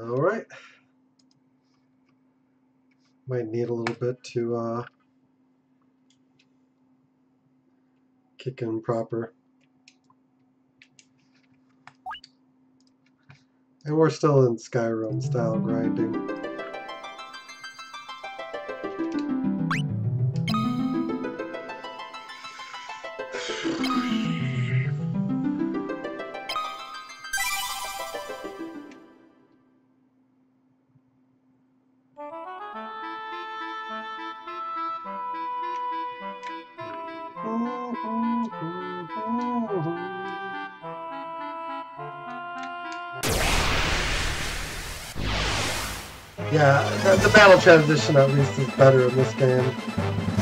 All right. Might need a little bit to uh, kick in proper. And we're still in Skyrim style grinding. The, battle transition at least is better in this game.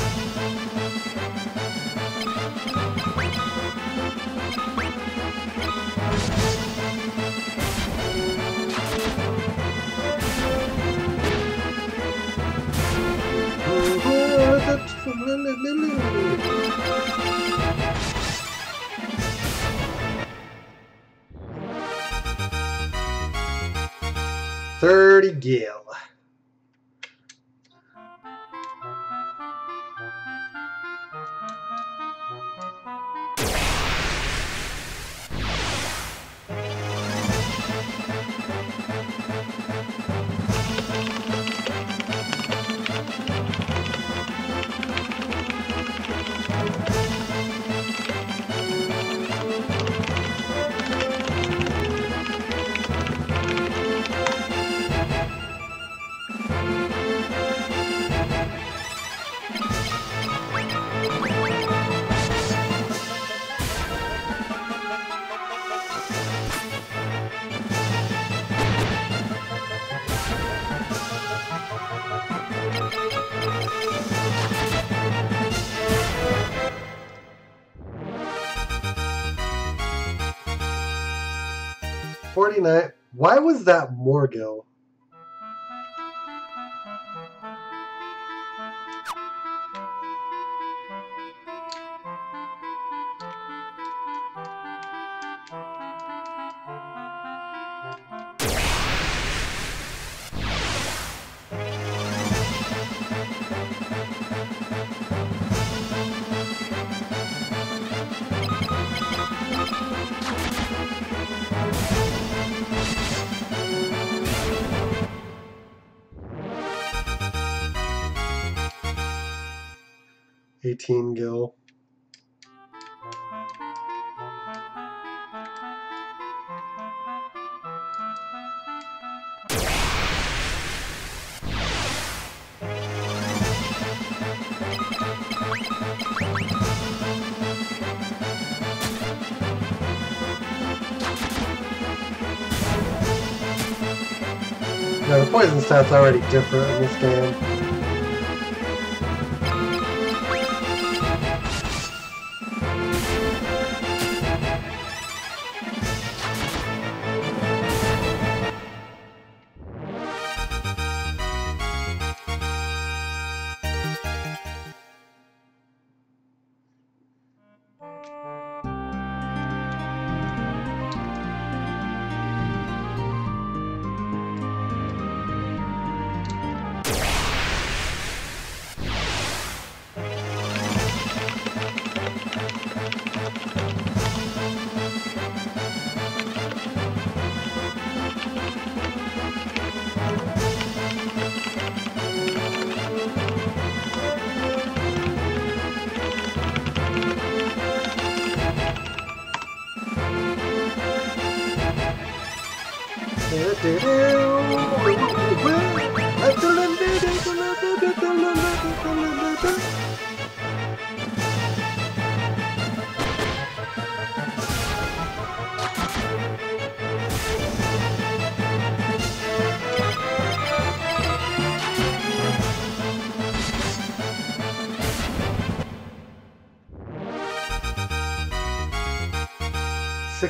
Was that? Eighteen Stat's already different in this game.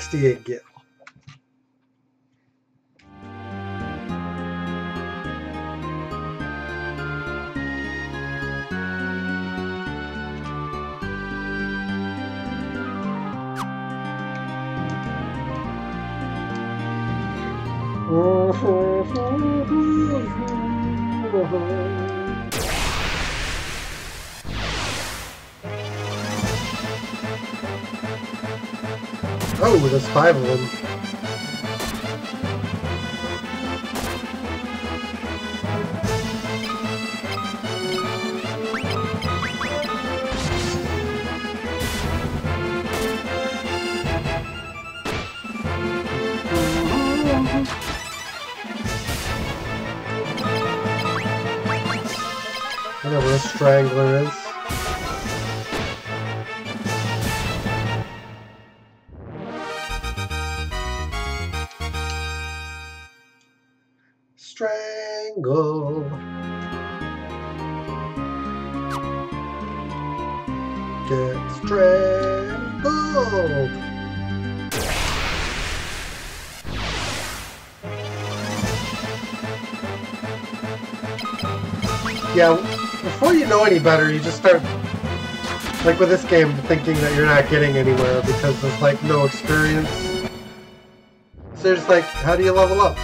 steg five of them. Any better, you just start, like with this game, thinking that you're not getting anywhere because there's like no experience. So you're just like, how do you level up?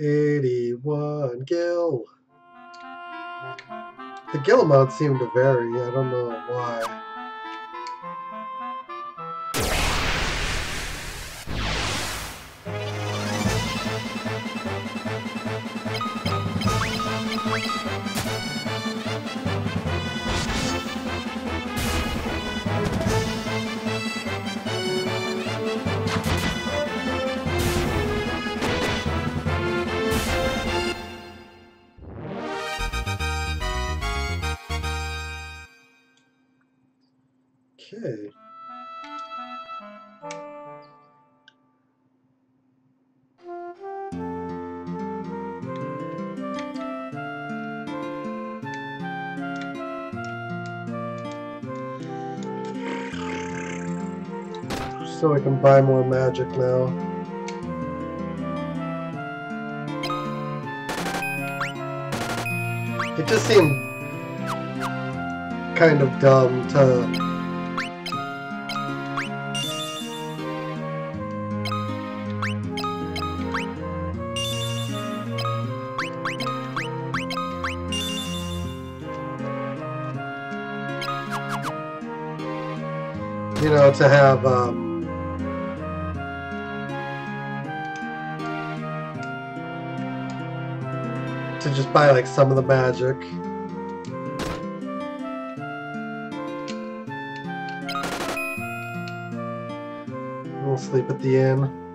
Eighty-one gil. The gil amount seemed to vary. I don't know why. So I can buy more magic now. It just seemed kind of dumb to you know, to have um, to just buy like some of the magic. We'll sleep at the inn.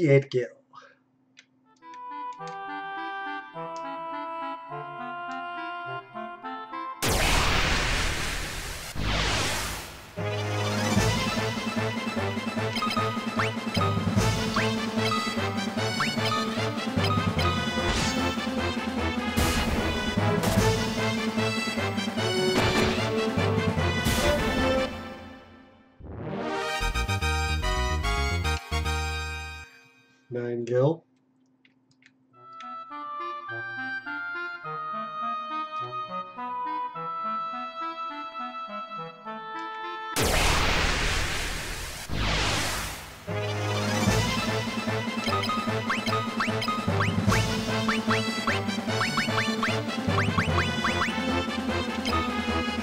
28k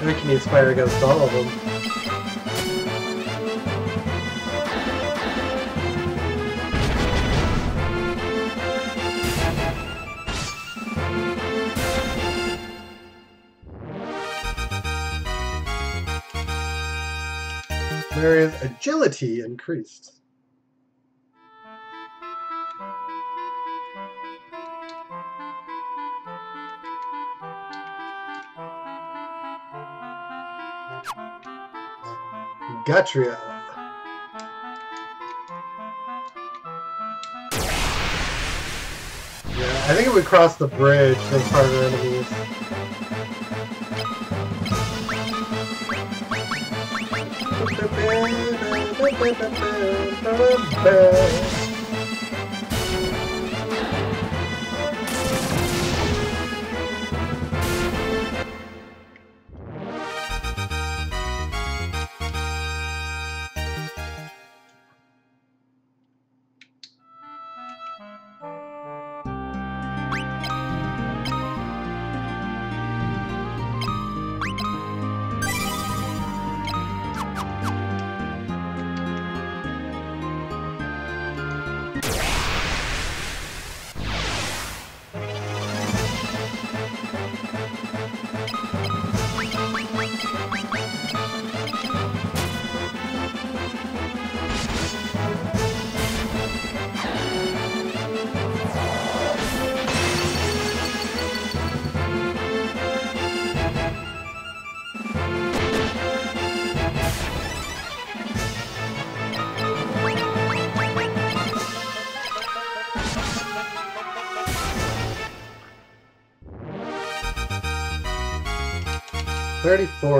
I think you need Spire against all of them. Maria's agility increased. Gatria. Yeah, I think if we cross the bridge, there's harder enemies. Thirty-four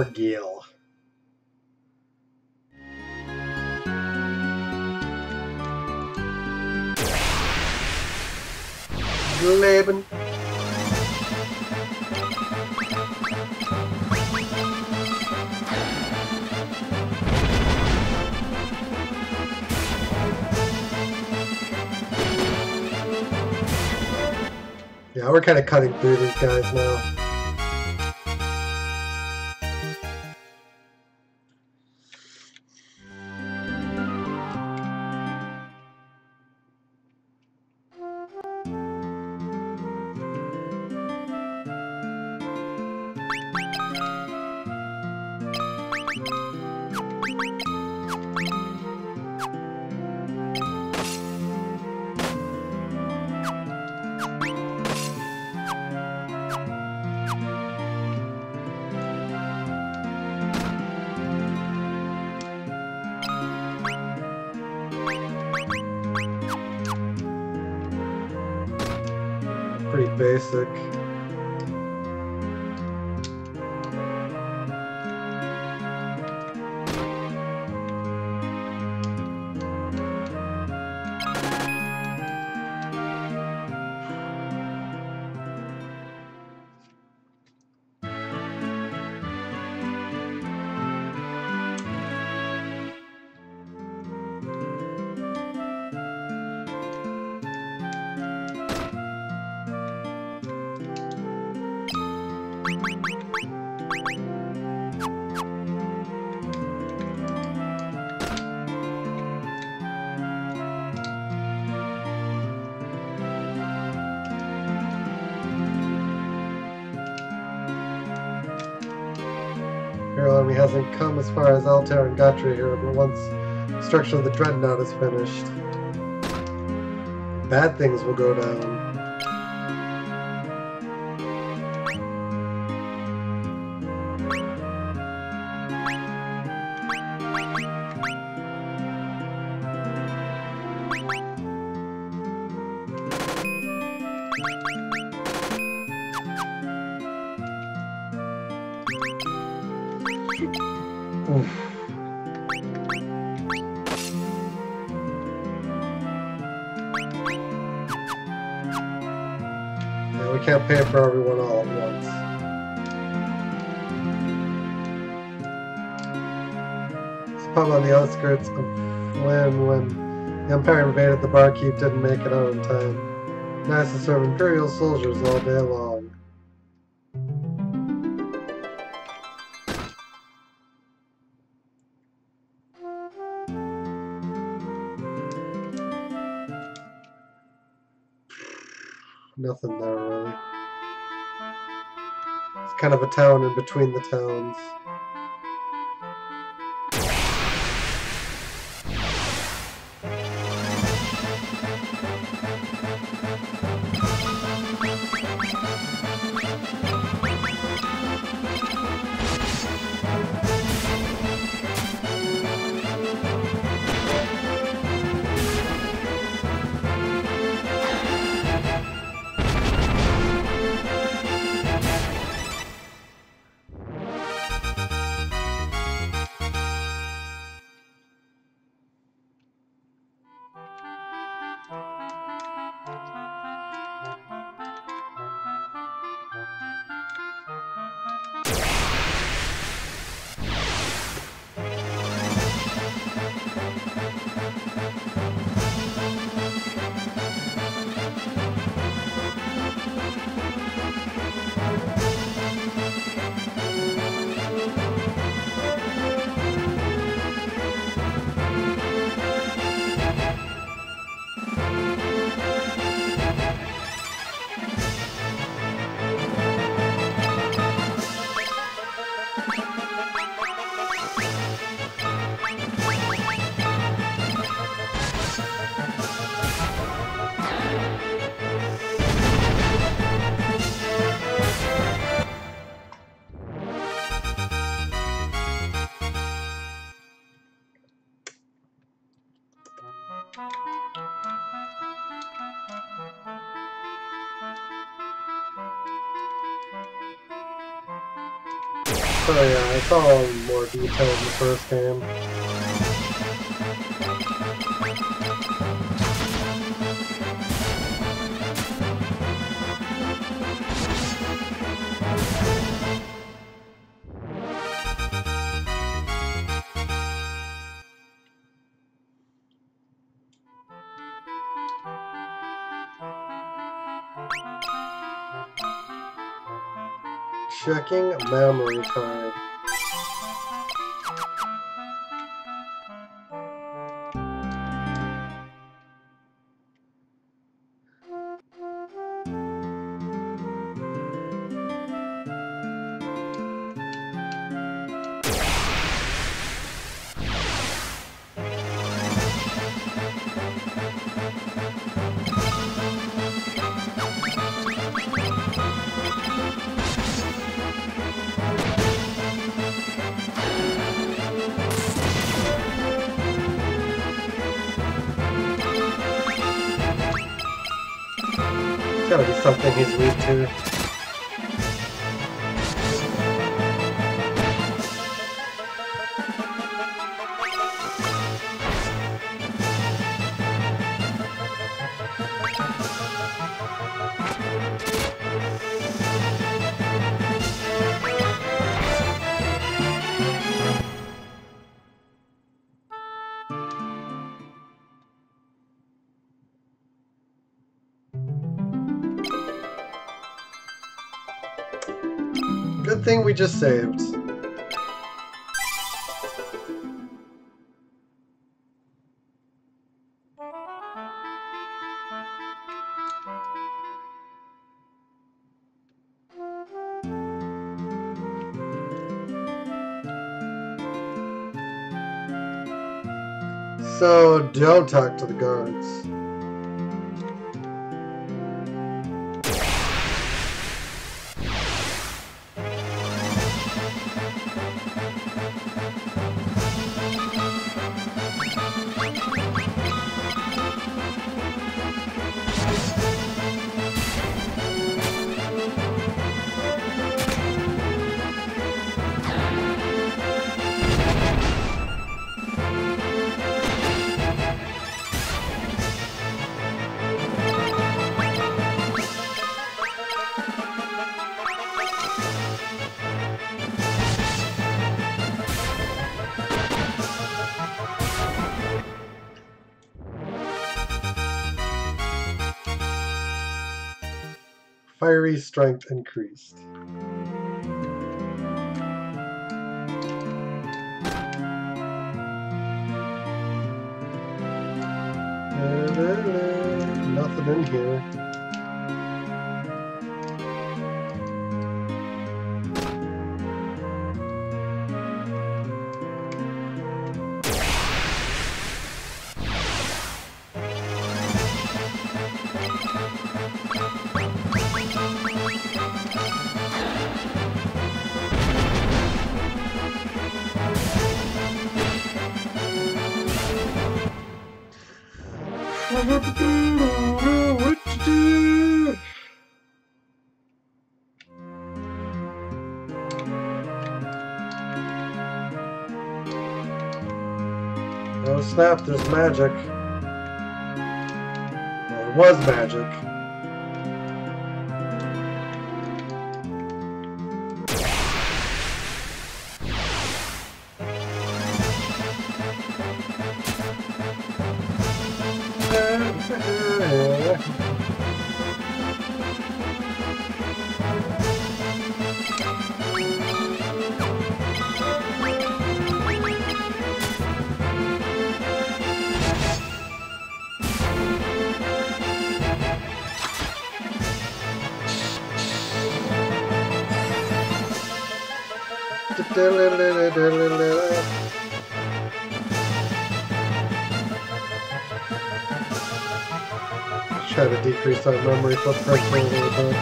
gil. Leben. Yeah, we're kind of cutting through these guys now. Hasn't come as far as Altair and Gatra here, but once construction of the Dreadnought is finished, bad things will go down. The barkeep didn't make it out in time. Nice to serve Imperial soldiers all day long. Nothing there really It's kind of a town in between the towns. Saw more detail in the first game. Checking memory card. something he's weak to. just saved. So don't talk to the guards. Strength increased. Nothing in here. Snap, there's magic. Well, it was magic. Try to decrease our memory footprint a little bit.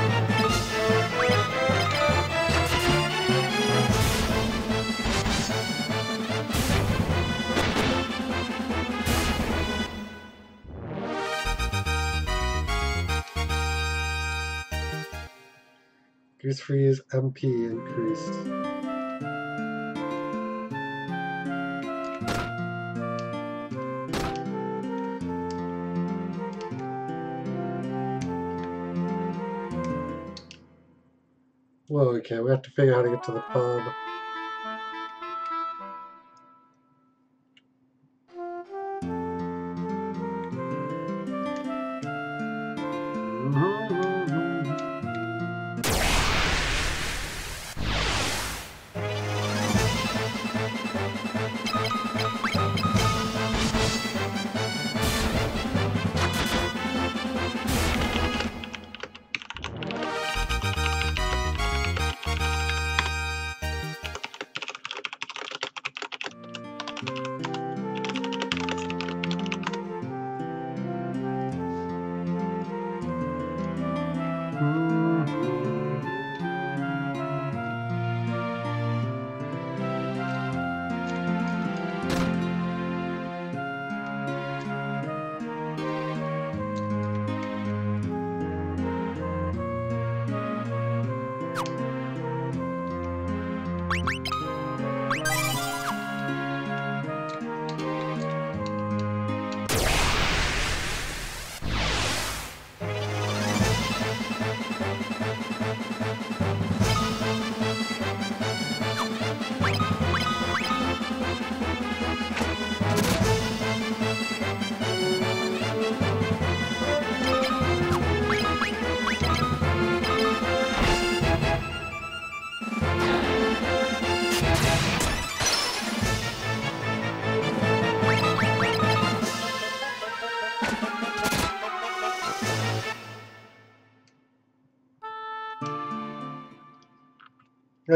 Goose Freeze MP increased. Okay, we have to figure out how to get to the pub.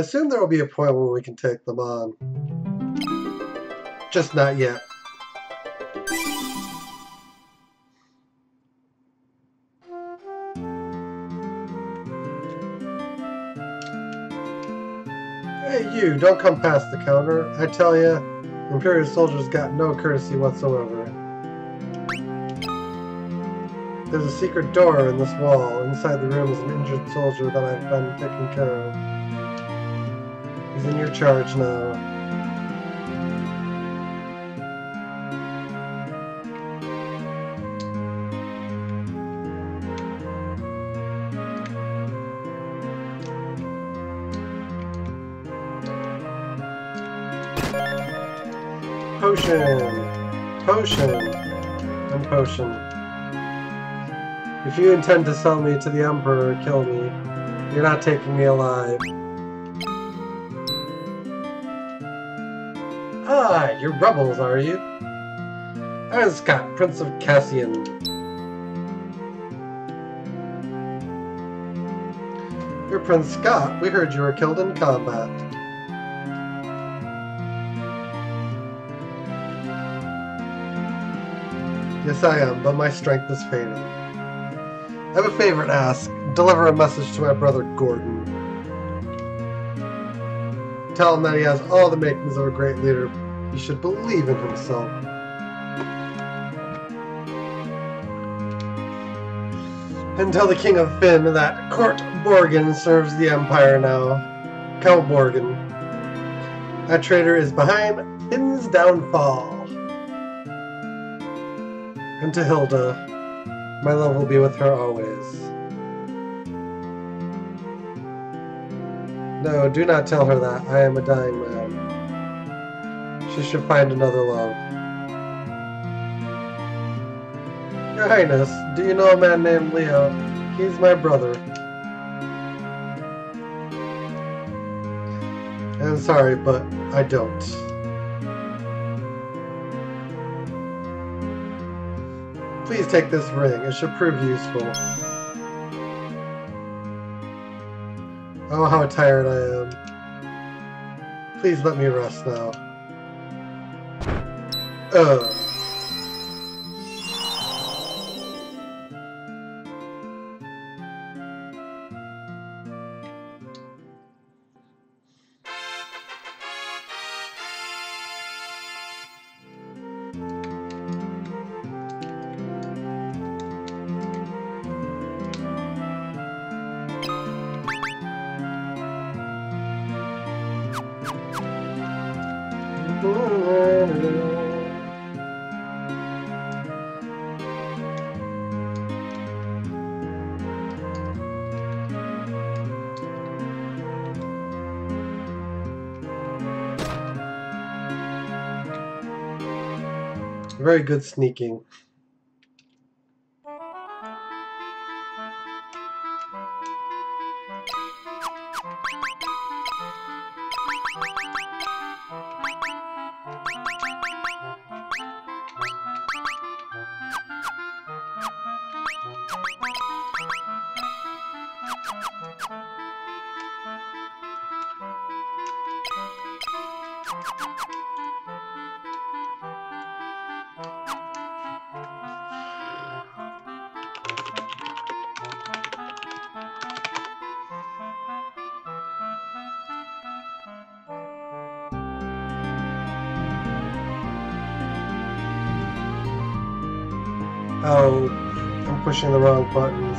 I assume there will be a point where we can take them on. Just not yet. Hey you, don't come past the counter. I tell ya, Imperial soldiers got no courtesy whatsoever. There's a secret door in this wall. Inside the room is an injured soldier that I've been taking care of. In your charge now. Potion! Potion! And potion. If you intend to sell me to the Emperor or kill me, you're not taking me alive. You're rebels, are you? I'm Scott, Prince of Cassian. You're Prince Scott. We heard you were killed in combat. Yes, I am, but my strength is fading. I have a favor to ask. Deliver a message to my brother Gordon. Tell him that he has all the makings of a great leader. He should believe in himself. And tell the King of Fynn that Court Borghen serves the Empire now. Count Borghen. That traitor is behind Fynn's downfall. And to Hilda, my love will be with her always. No, do not tell her that. I am a dying man. She should find another love. Your Highness, do you know a man named Leo? He's my brother. I'm sorry, but I don't. Please take this ring. It should prove useful. Oh, how tired I am. Please let me rest now. 二 Very good sneaking. Pushing the wrong buttons.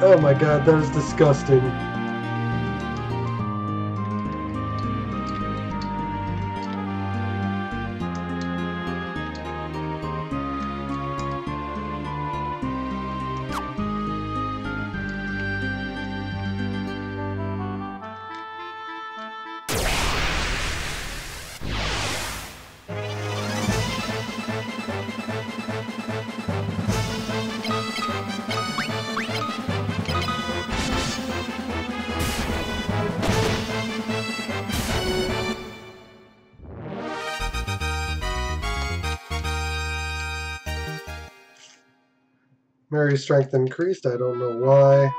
Oh my god, that is disgusting. Strength increased. I don't know why.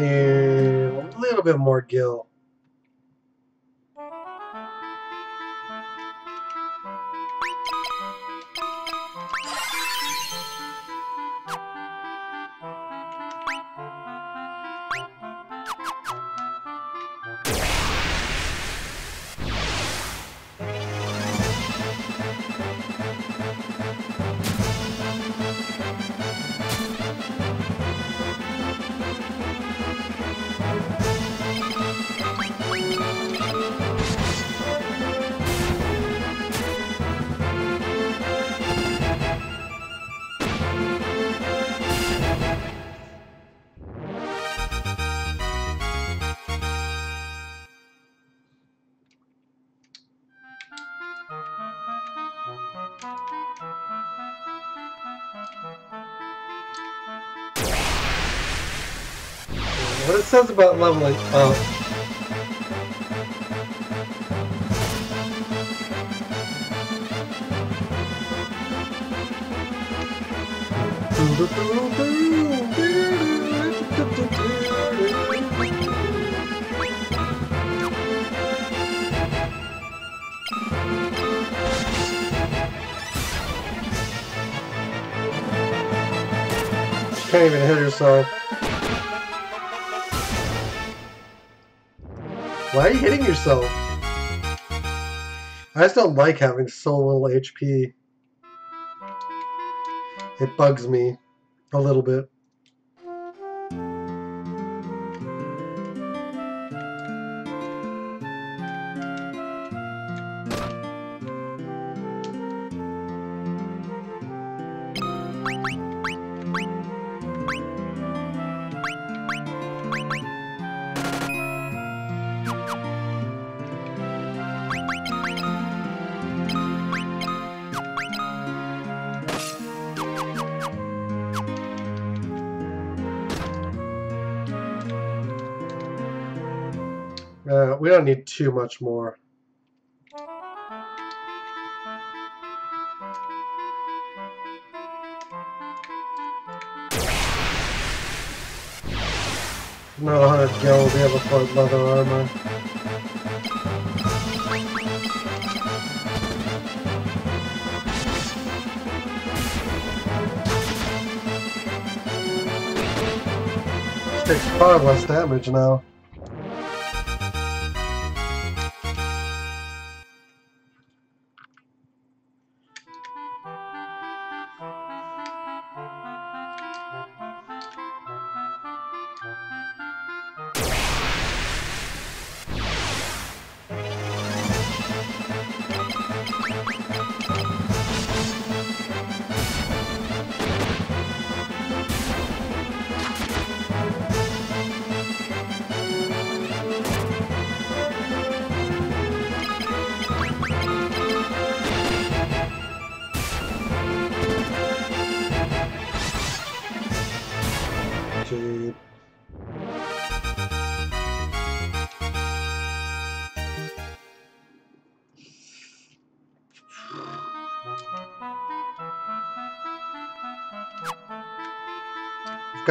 A little bit more gil. Says about leveling up. Oh. She can't even hit herself. Why are you hitting yourself? I just don't like having so little HP. It bugs me a little bit. Too much more. No, 100 gil, we have a full leather armor. This takes far less damage now.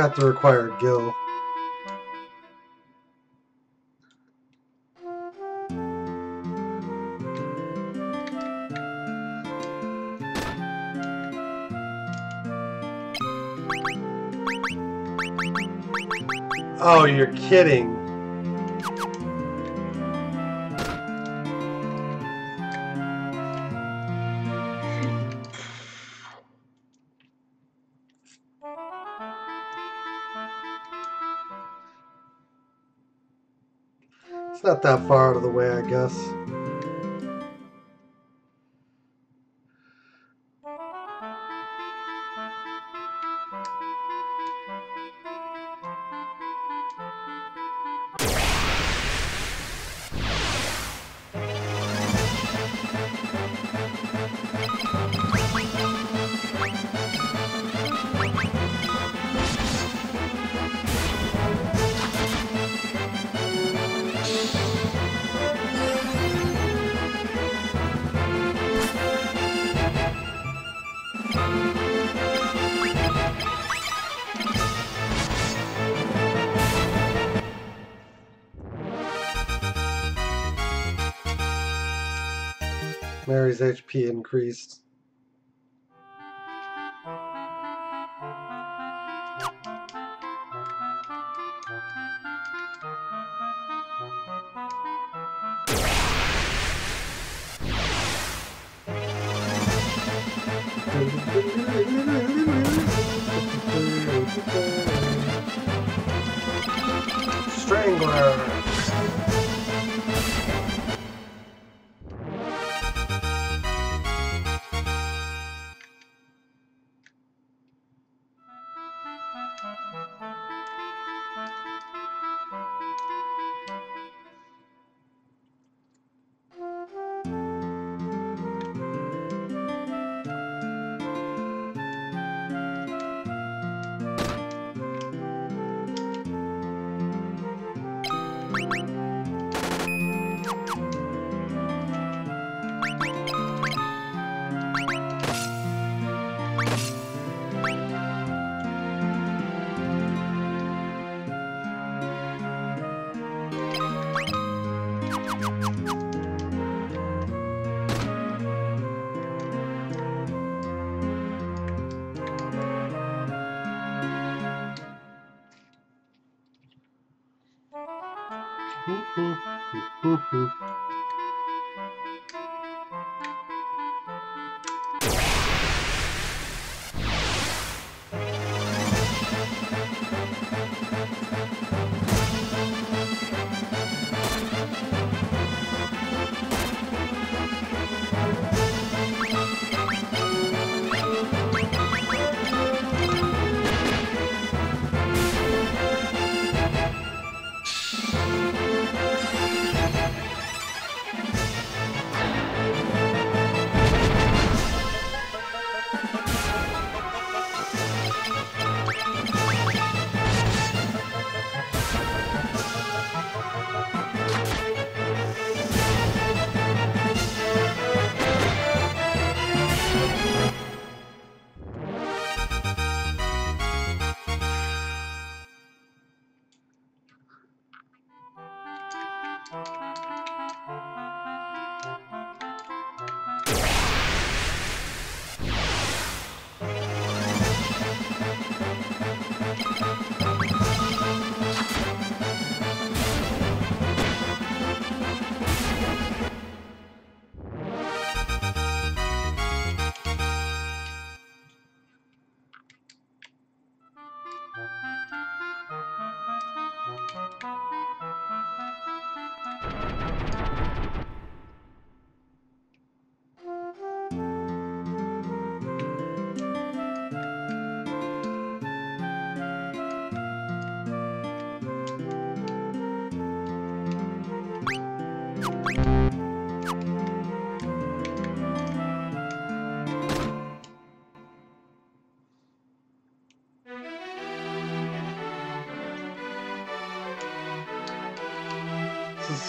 Got the required gil. Oh, you're kidding. That far out of the way, I guess. Increased. Strangler.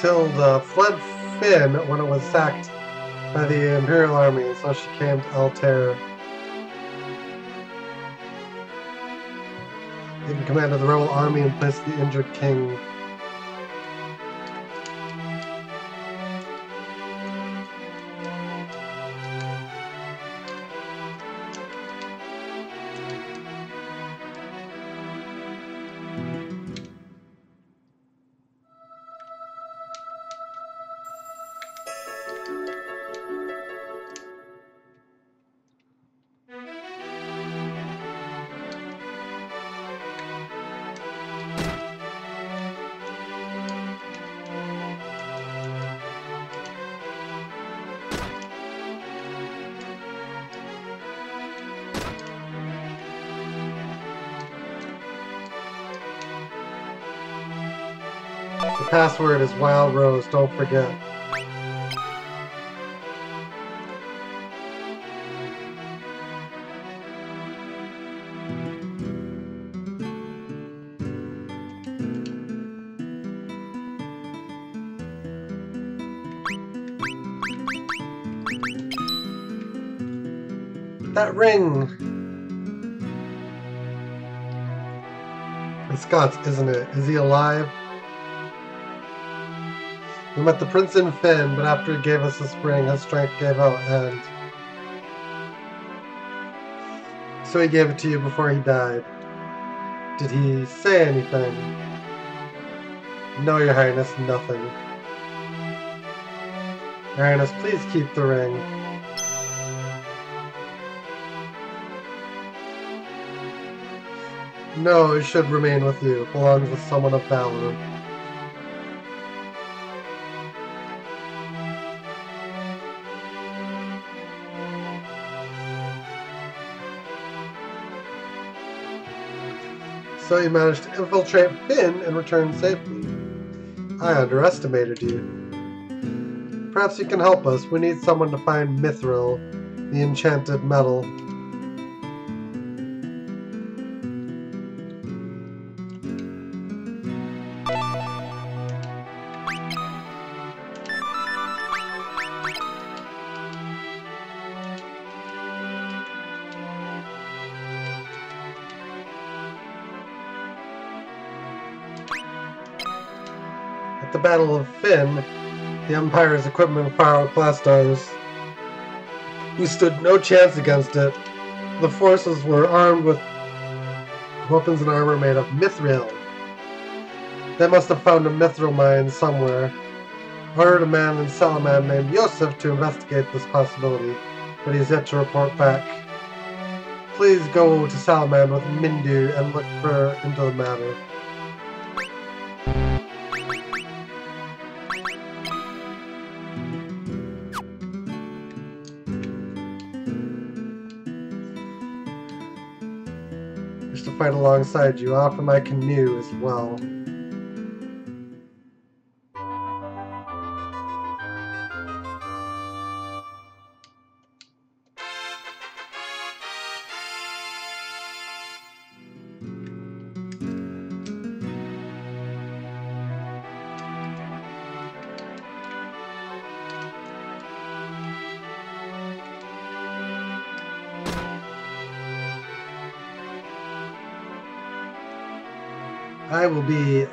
Cecilda fled Fynn when it was sacked by the Imperial Army, so she came to Altair. in command of the rebel army and placed the injured king. Password is Wild Rose, don't forget. That ring! It's Scott's, isn't it? Is he alive? We met the prince in Fynn, but after he gave us the spring, his strength gave out, and so he gave it to you before he died. Did he say anything? No, your highness, nothing. Your highness, please keep the ring. No, it should remain with you. It belongs with someone of valor. You managed to infiltrate Fynn and return safely. I underestimated you. Perhaps you can help us. We need someone to find Mythril, the enchanted metal. The Empire's equipment of pyroclastars. We stood no chance against it. The forces were armed with weapons and armor made of mythril. They must have found a mythril mine somewhere. I ordered a man in Salamand named Yosef to investigate this possibility, but he has yet to report back. Please go to Salamand with Minwu and look for into the matter. Alongside you, offer my canoe as well. Be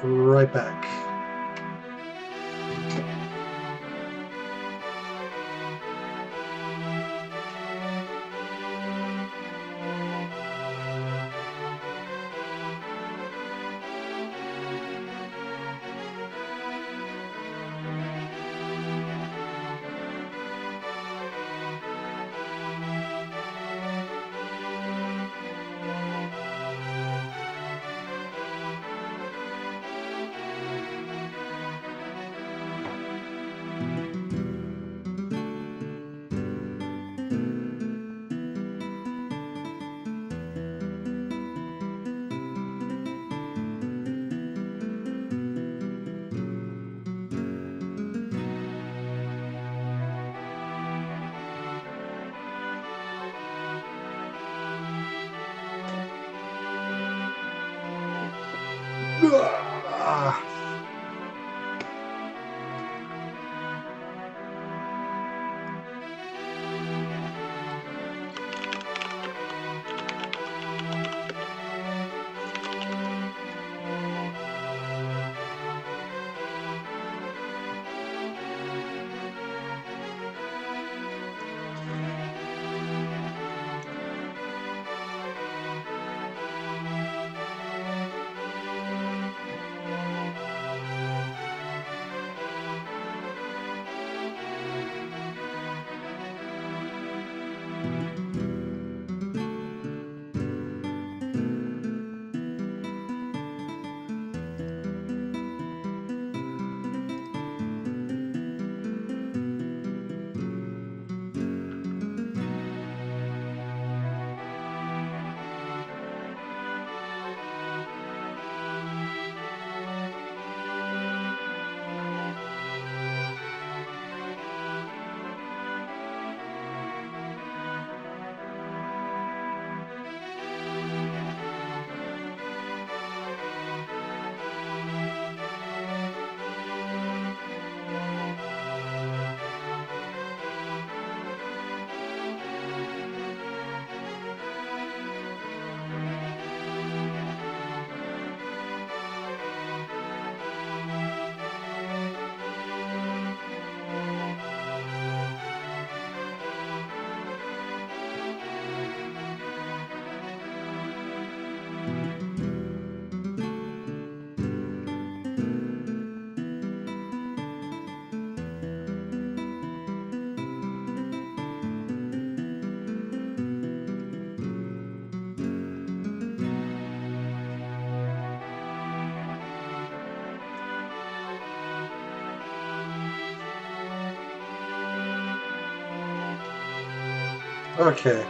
Okay.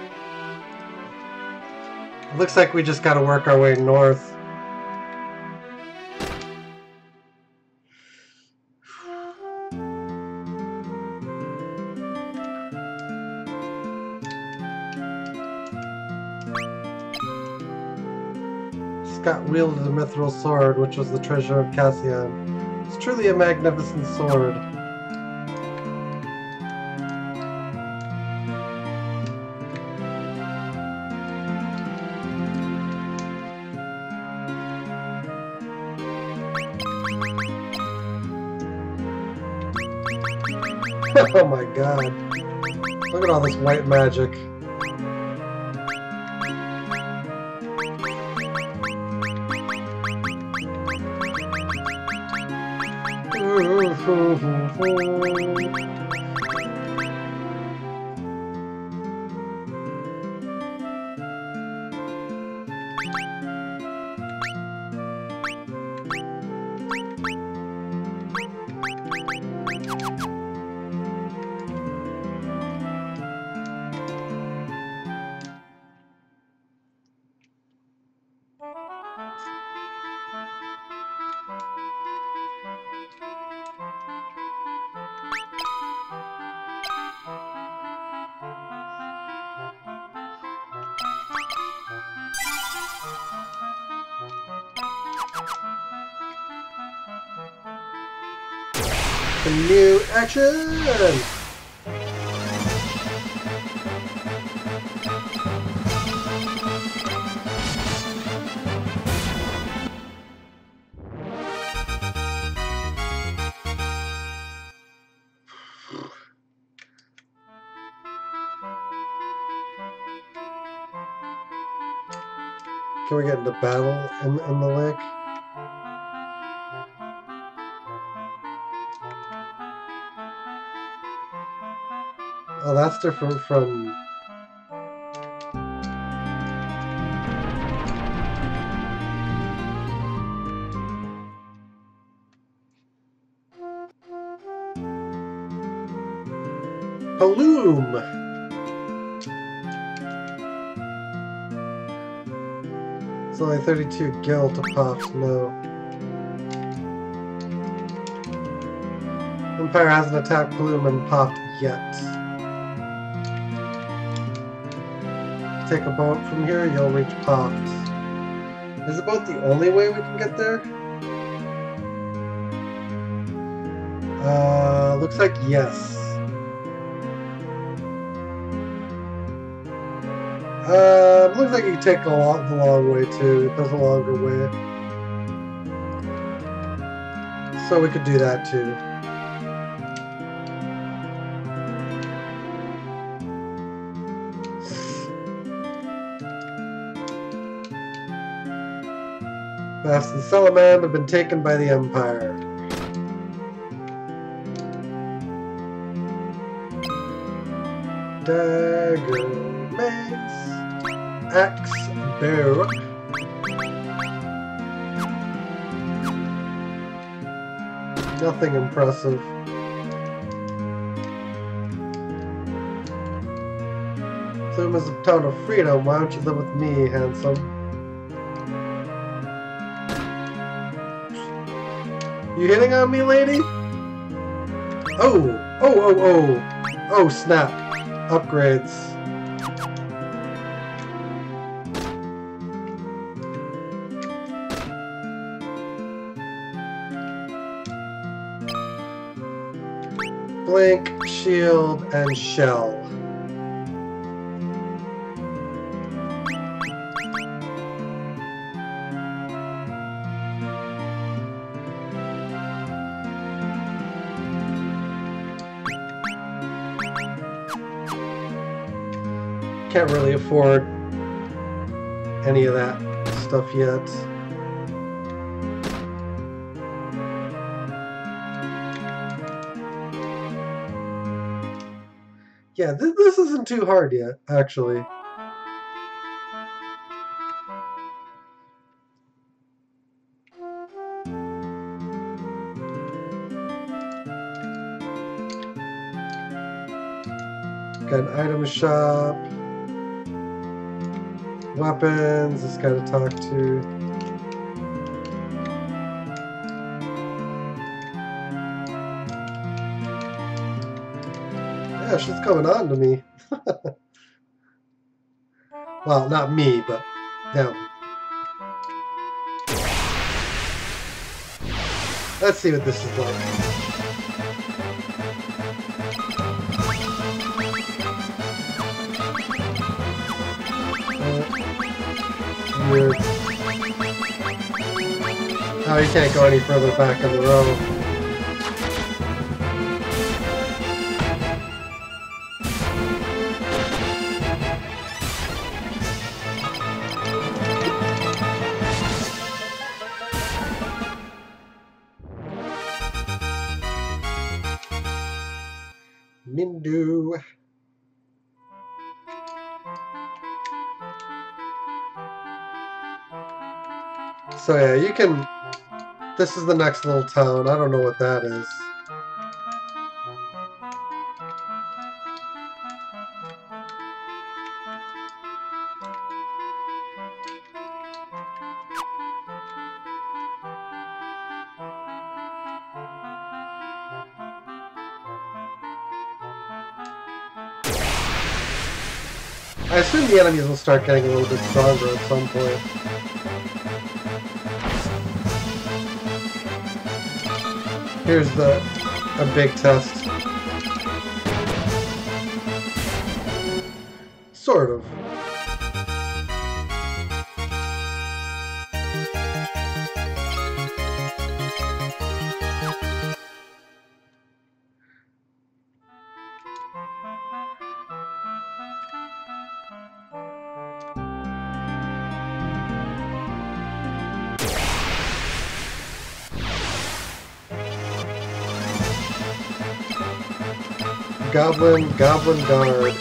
Looks like we just gotta work our way north. Scott wielded the mythril sword, which was the treasure of Cassian. It's truly a magnificent sword. oh my god. Look at all this white magic. New action! Can we get into battle in, in the lake? That's different from... Paloom! It's only 32 gil to pop, no. Empire hasn't attacked Paloom and popped yet. Take a boat from here, you'll reach Poft. Is the boat the only way we can get there? Uh, looks like yes. Uh, looks like you can take a lot the long way too. It goes a longer way. So we could do that too. Bast the Salamand have been taken by the Empire. Dagger, mace, axe, bear. Nothing impressive. Paloom is a town of freedom. Why don't you live with me, handsome? You hitting on me, lady? Oh, oh, oh, oh. Oh, snap. Upgrades. Blink, shield, and shell. Can't really afford any of that stuff yet. Yeah, th this isn't too hard yet, actually. Got an item shop. Weapons, this guy to talk to. Yeah, she's coming on to me. well, not me, but them. Let's see what this is like. Weird. Oh, you can't go any further back in the row. So yeah, you can. This is the next little town. I don't know what that is. I assume the enemies will start getting a little bit stronger at some point. Here's the a big test. Goblin, Goblin Guard.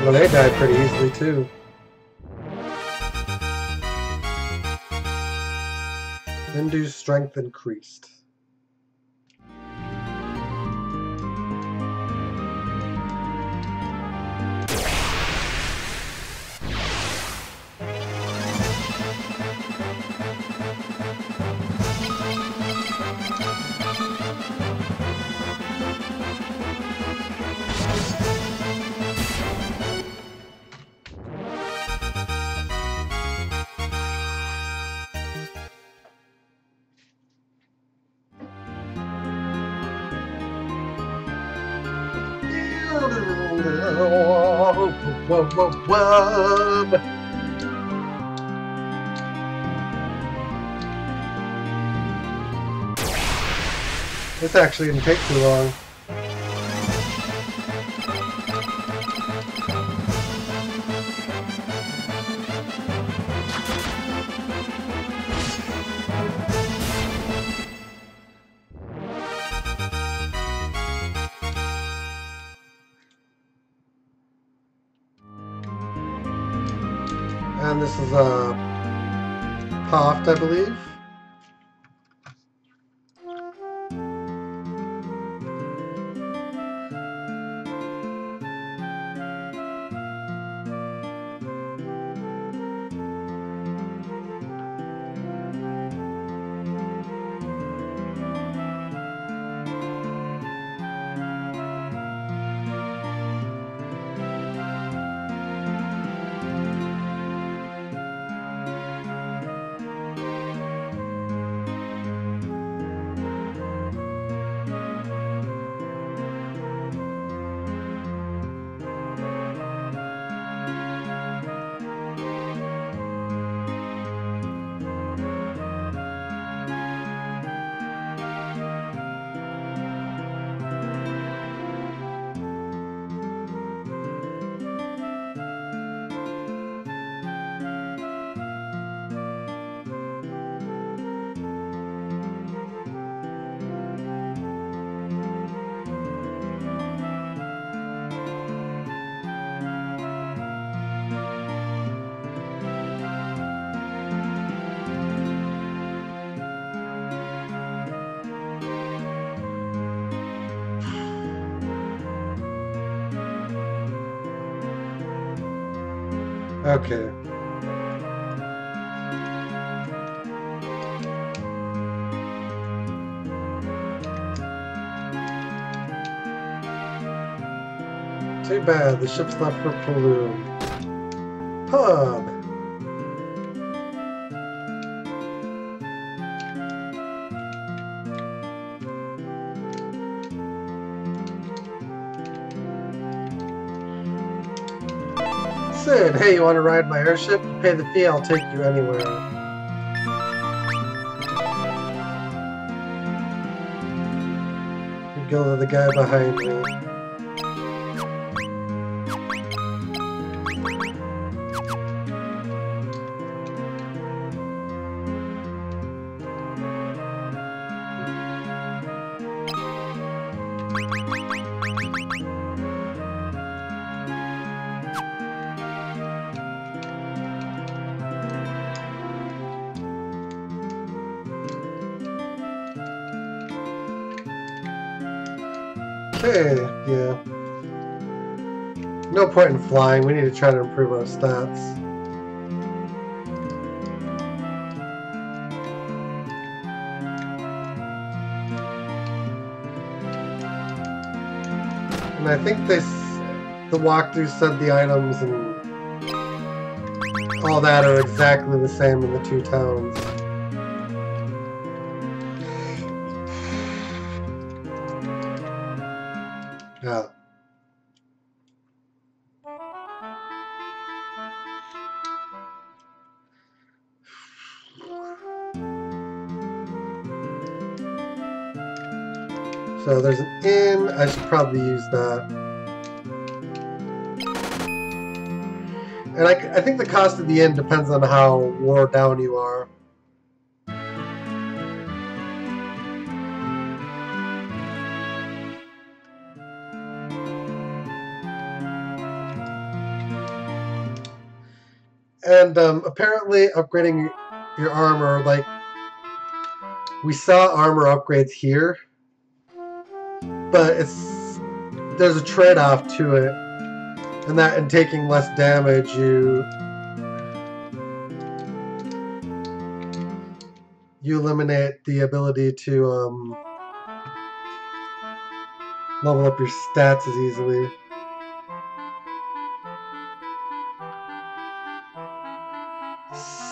Well, they die pretty easily too. Minwu's strength increased. This actually didn't take too long. Okay. Too bad, the ship's left for Paloom. Pub! Cid, hey, you want to ride my airship? Pay the fee, I'll take you anywhere. You go to the guy behind me. Point in flying. We need to try to improve our stats. And I think this, the walkthrough said the items and all that are exactly the same in the two towns. Probably use that. And I, I think the cost of the inn depends on how wore down you are. And um, apparently upgrading your armor, like, we saw armor upgrades here, but it's there's a trade-off to it, and that in taking less damage, you you eliminate the ability to um, level up your stats as easily.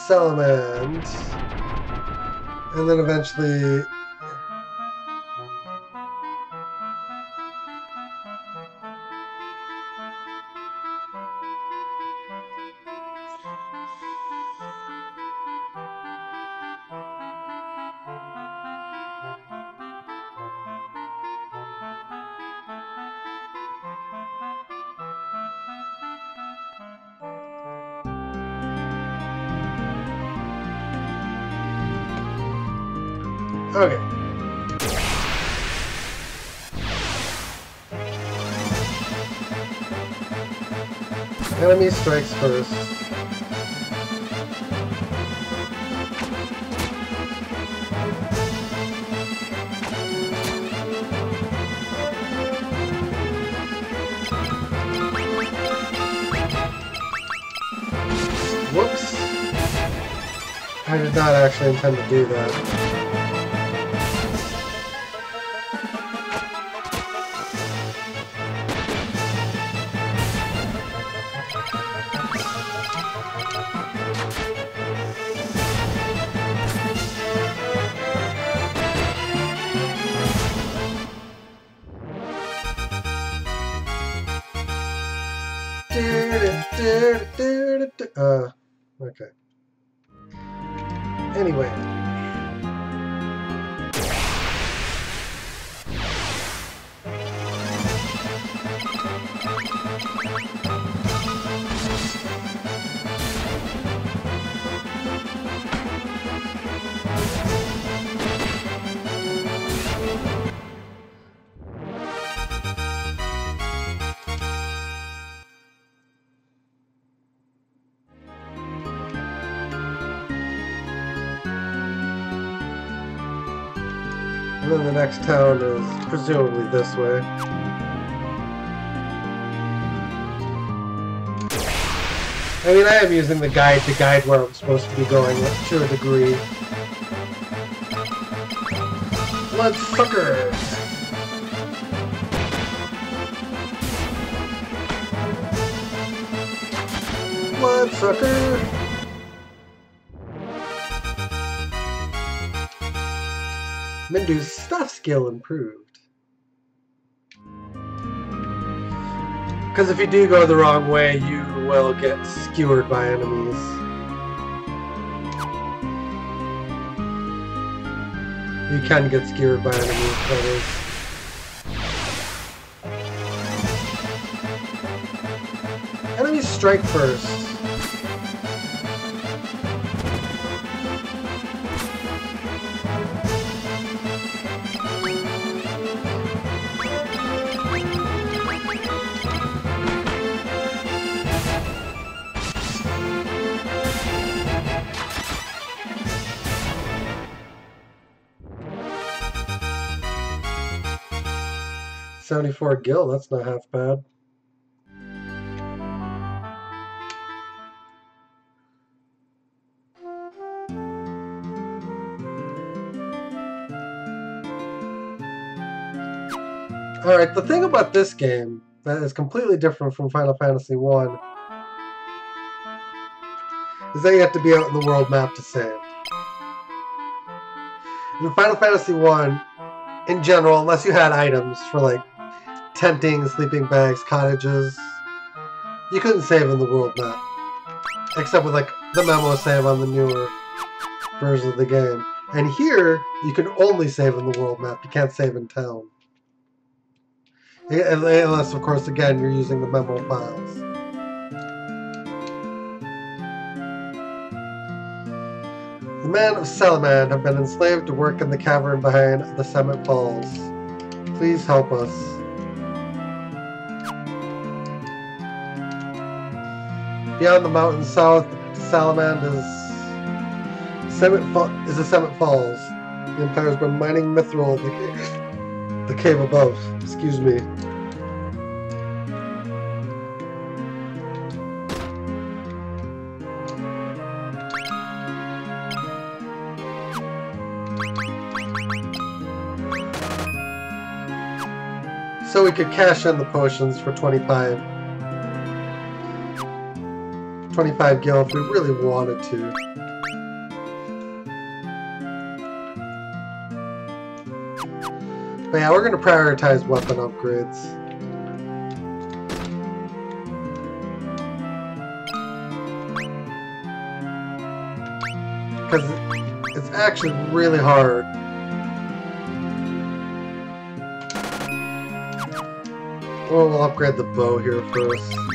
Salamand. And then eventually... Strikes first. Whoops. I did not actually intend to do that. Presumably this way. I mean, I am using the guide to guide where I'm supposed to be going uh, to a degree. Bloodsucker! Bloodsucker! Minwu's stuff skill improved. Because if you do go the wrong way, you will get skewered by enemies. You can get skewered by enemies, that is. Enemies strike first. 74 gil, that's not half bad. Alright, the thing about this game that is completely different from Final Fantasy 1 is that you have to be out in the world map to save. In Final Fantasy 1, in general, unless you had items for like tenting, sleeping bags, cottages. You couldn't save in the world map. Except with like the memo save on the newer version of the game. And here, you can only save in the world map. You can't save in town. Unless, of course, again, you're using the memo files. The men of Salamand have been enslaved to work in the cavern behind the Summit Falls. Please help us. Beyond the mountains south, Salamanders. is the Summit Falls. The Empire's been mining mythril the the cave above. Excuse me. So we could cash in the potions for 25 25 gil if we really wanted to. But yeah, we're going to prioritize weapon upgrades. Because it's actually really hard. Well, we'll upgrade the bow here first.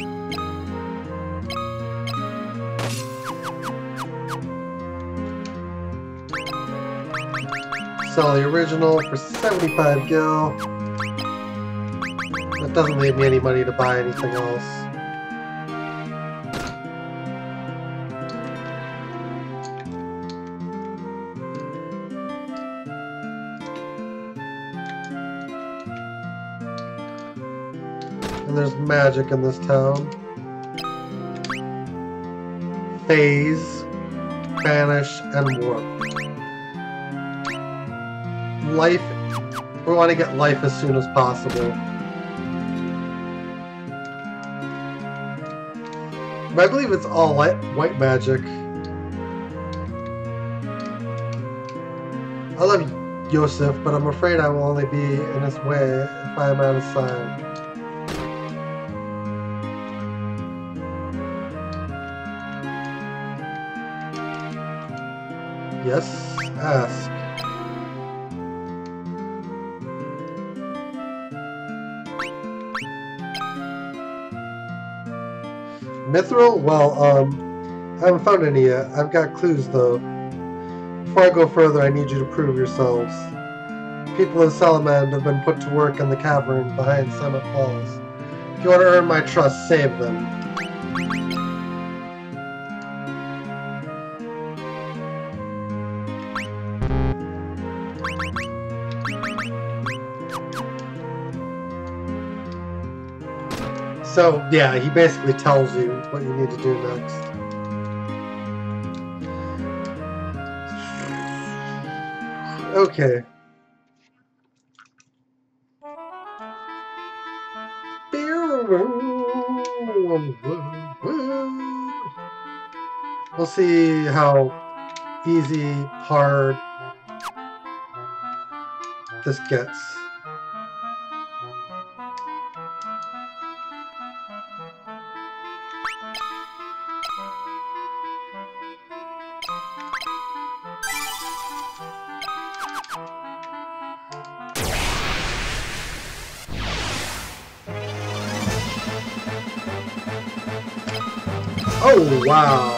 Sell the original for 75 gil. That doesn't leave me any money to buy anything else. And there's magic in this town. Phase, Banish, and Warp life. We want to get life as soon as possible. But I believe it's all light, white magic. I love Josef, but I'm afraid I will only be in his way if I am out of sight. Yes, ask. Mythril? Well, um, I haven't found any yet. I've got clues, though. Before I go further, I need you to prove yourselves. People of Salamand have been put to work in the cavern behind Summit Falls. If you want to earn my trust, save them. So yeah, he basically tells you what you need to do next. Okay. We'll see how easy, hard this gets. Wow.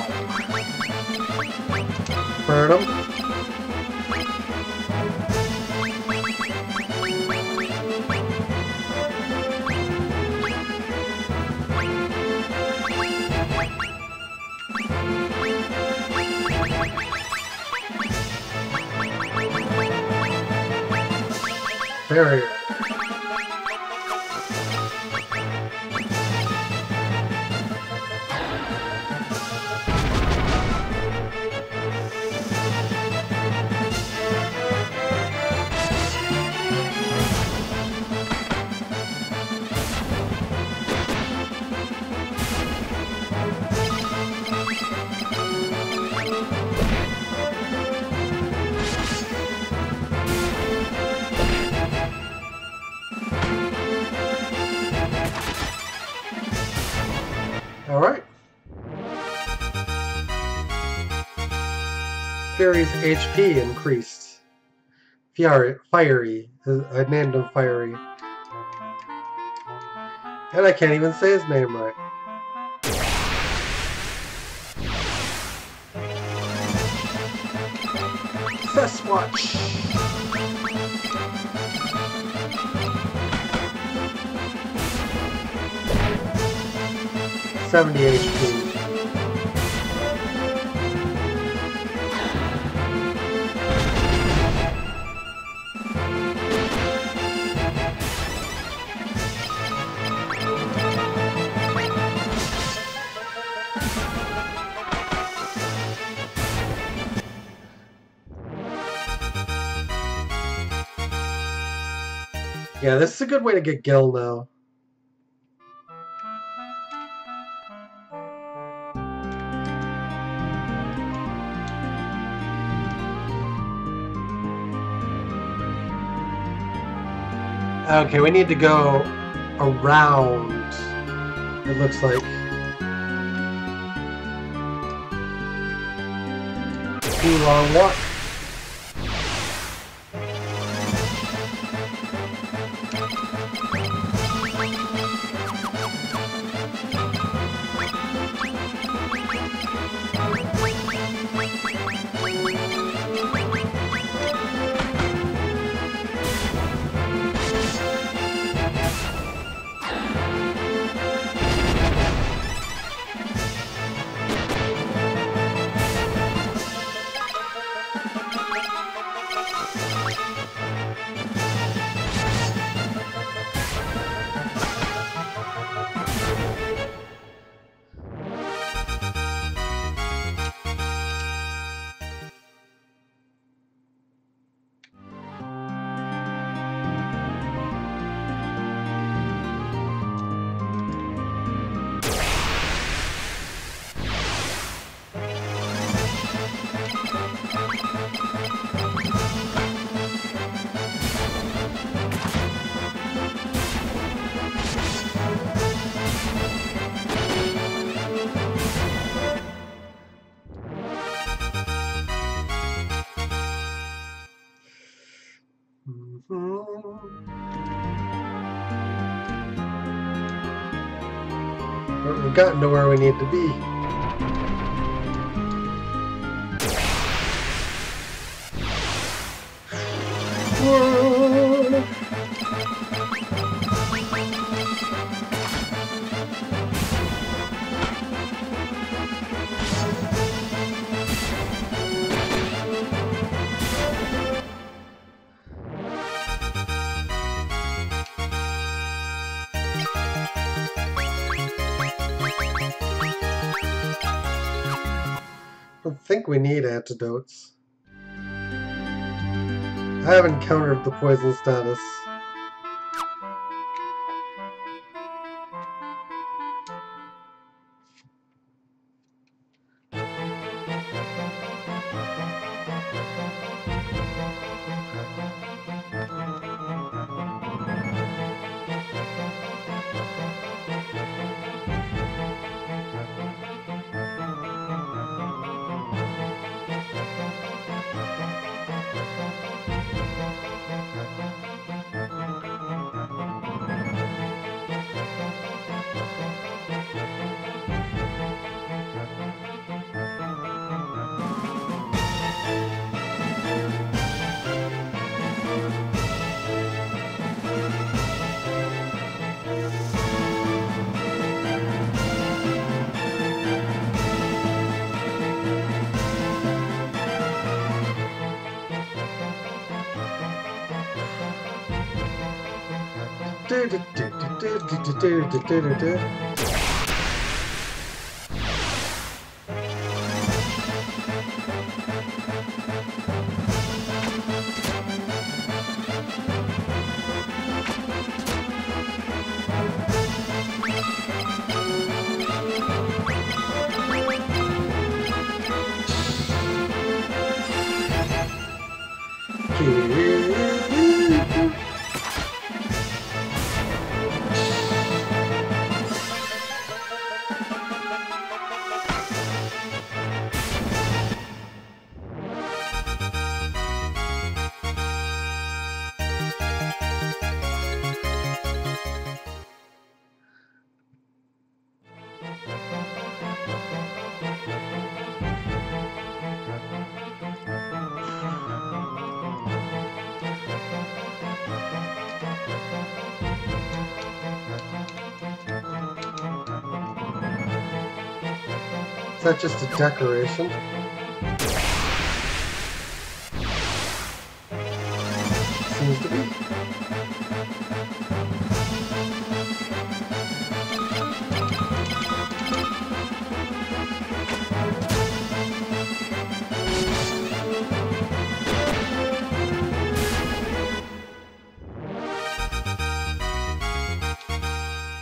Fairy's HP increased. Fiery, fiery. I named him Fiery. And I can't even say his name right. Sasquatch. Seventy HP. Good way to get Gil now. Okay, we need to go around, it looks like. Too long walk. Gotten to where we need to be. Whoa. We need antidotes. I haven't encountered the poison status. Is just a decoration? Seems to be.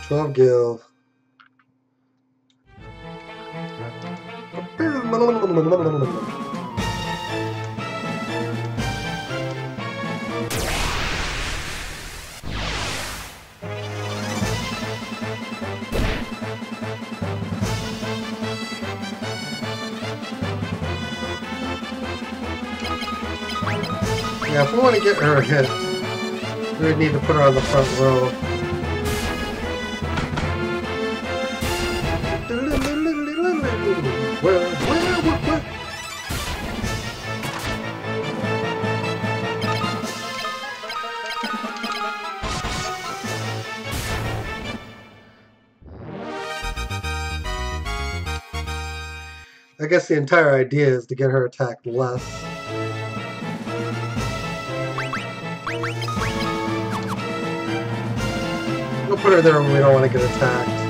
Twelve gil. Yeah, if we want to get her hit, we would need to put her on the front row. I guess the entire idea is to get her attacked less. We don't want to get attacked.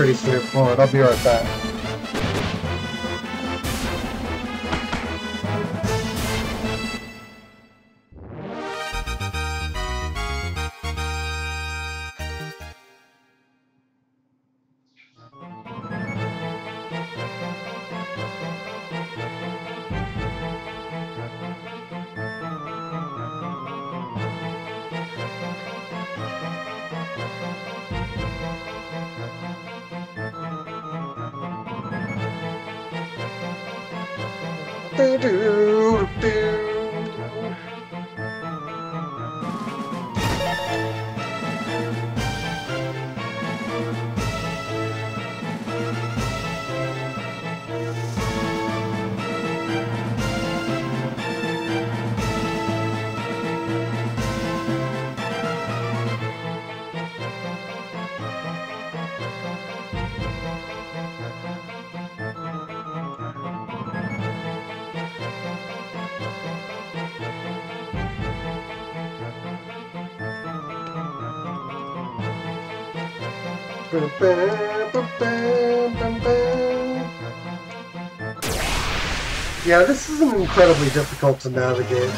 Pretty straightforward. I'll be right back. Yeah, this isn't incredibly difficult to navigate.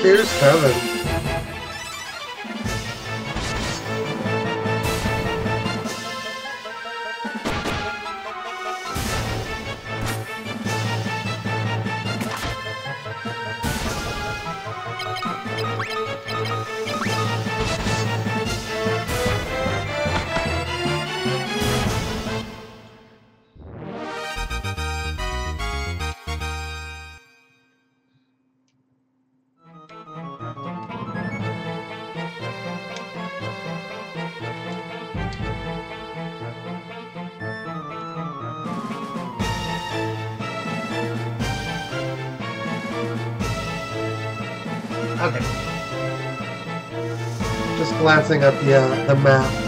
Here's heaven. Okay. Just glancing at the uh, the map.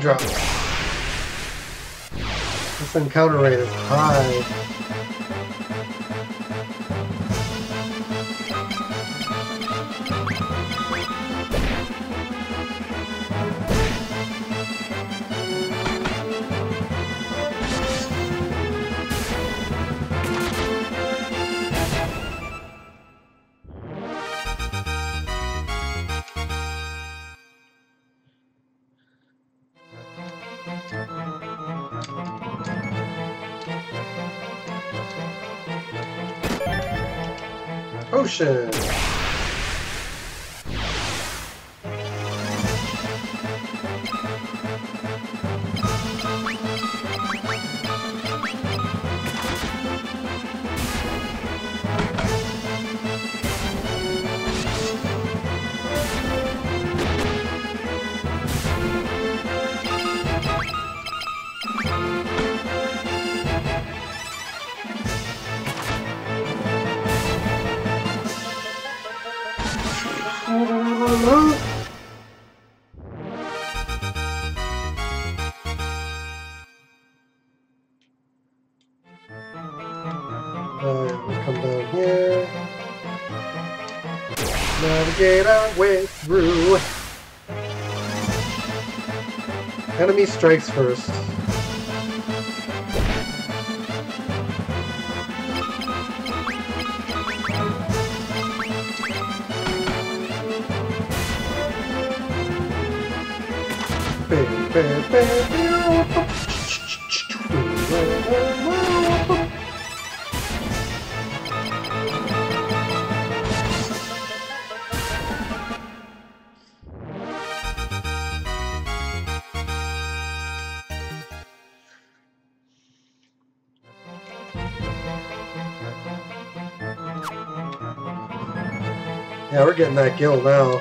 Hydra. This encounter rate is high. Strikes first. That gil now.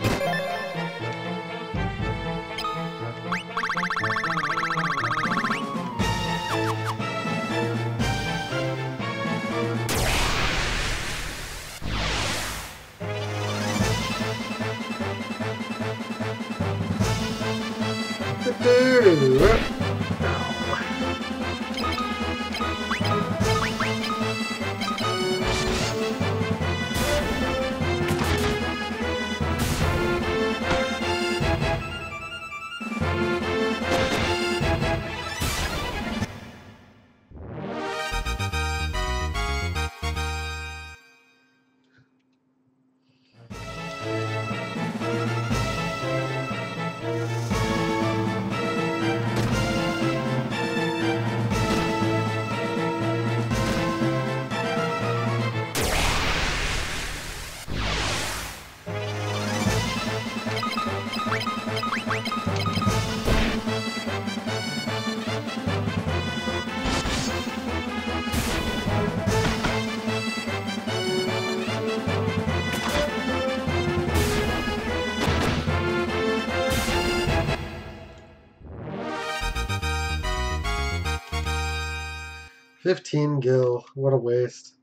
15 gil. What a waste.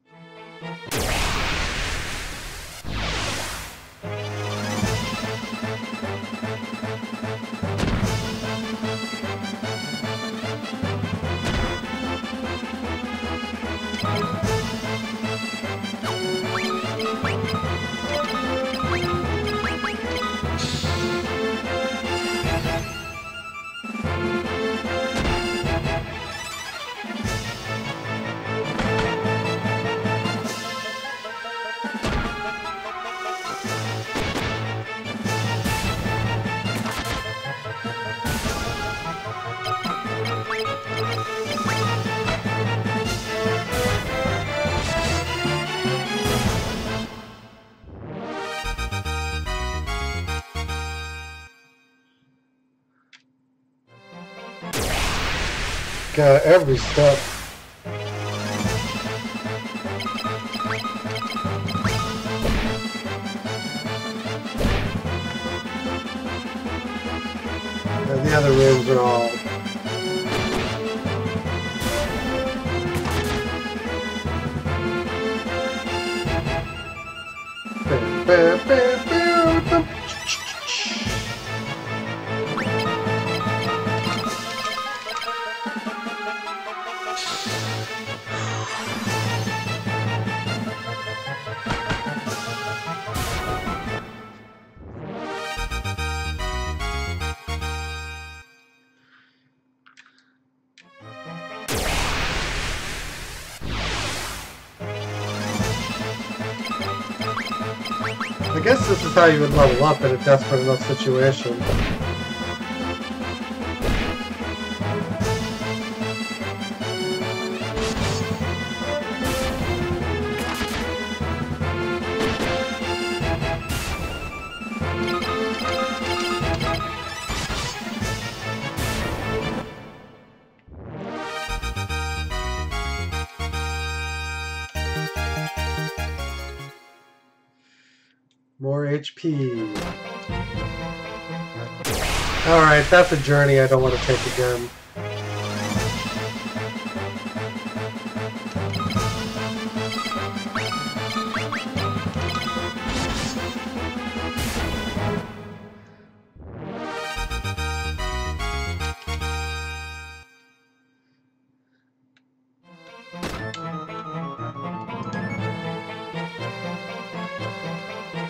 Uh, every step. How you would level up in a desperate enough situation. Alright, that's a journey I don't want to take again.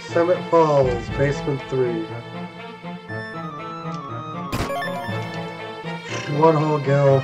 Summit Falls, Basement 3. One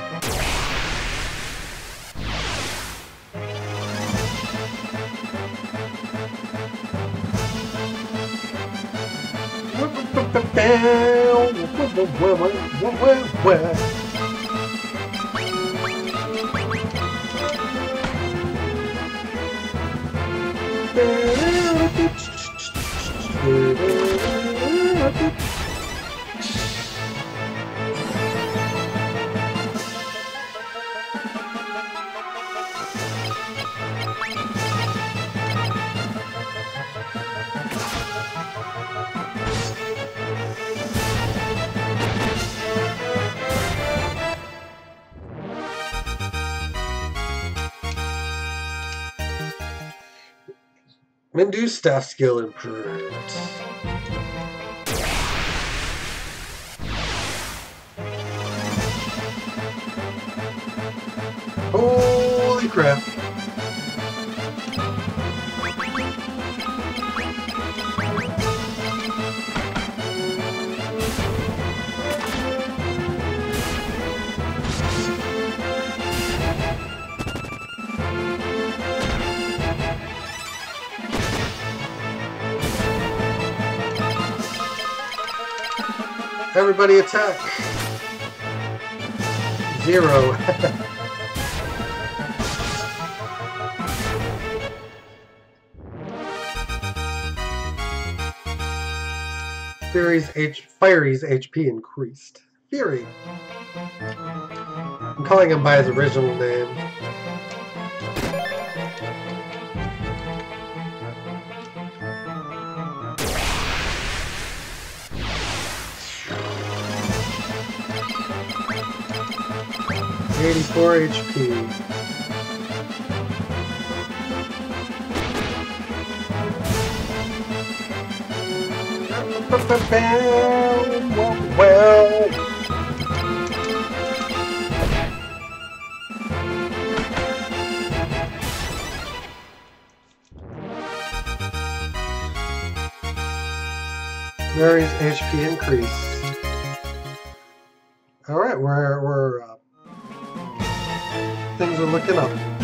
Minwu staff skill improved. Holy crap. Everybody attack. Zero. Fury's H Fiery's HP increased. Fury. I'm calling him by his original name. 84 HP. Well. Mary's HP increase. All right, we're we're. Uh, things are looking up.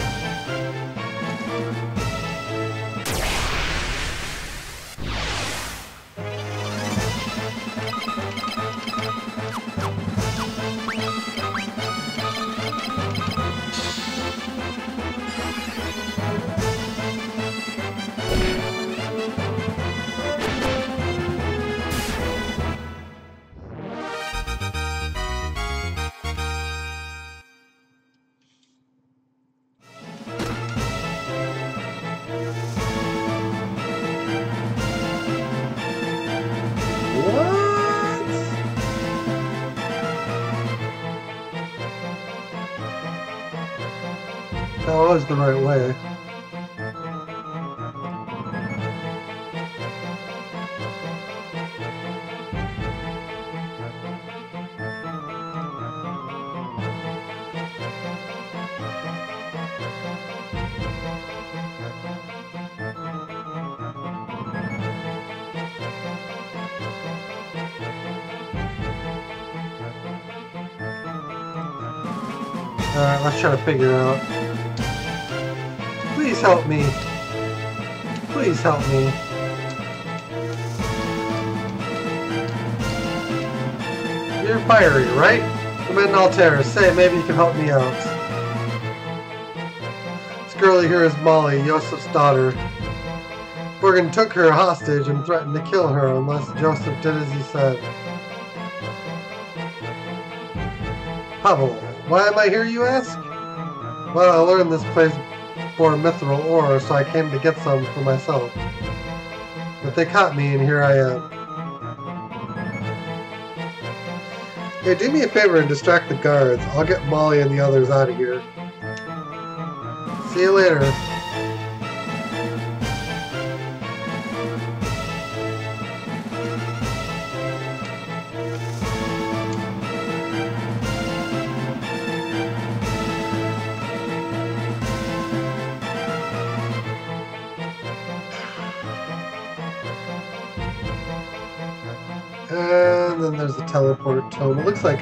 Alright, let's try to figure out. Please help me. Please help me. You're fiery, right? Commander Altair, say maybe you can help me out. This girl here is Molly, Josef's daughter. Borghen took her hostage and threatened to kill her unless Josef did as he said. Pavel, why am I here, you ask? Well, I learned this place bore mythril ore, so I came to get some for myself. But they caught me, and here I am. Hey, do me a favor and distract the guards. I'll get Molly and the others out of here. See you later. Tome. It looks like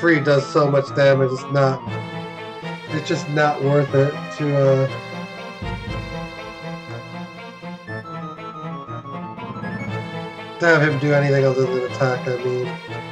Free does so much damage, it's not. It's just not worth it to, uh. to have him do anything other than attack, I mean.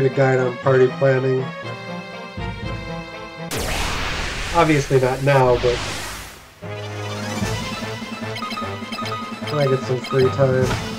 Me to guide on party planning? Obviously not now, but when I get some free time.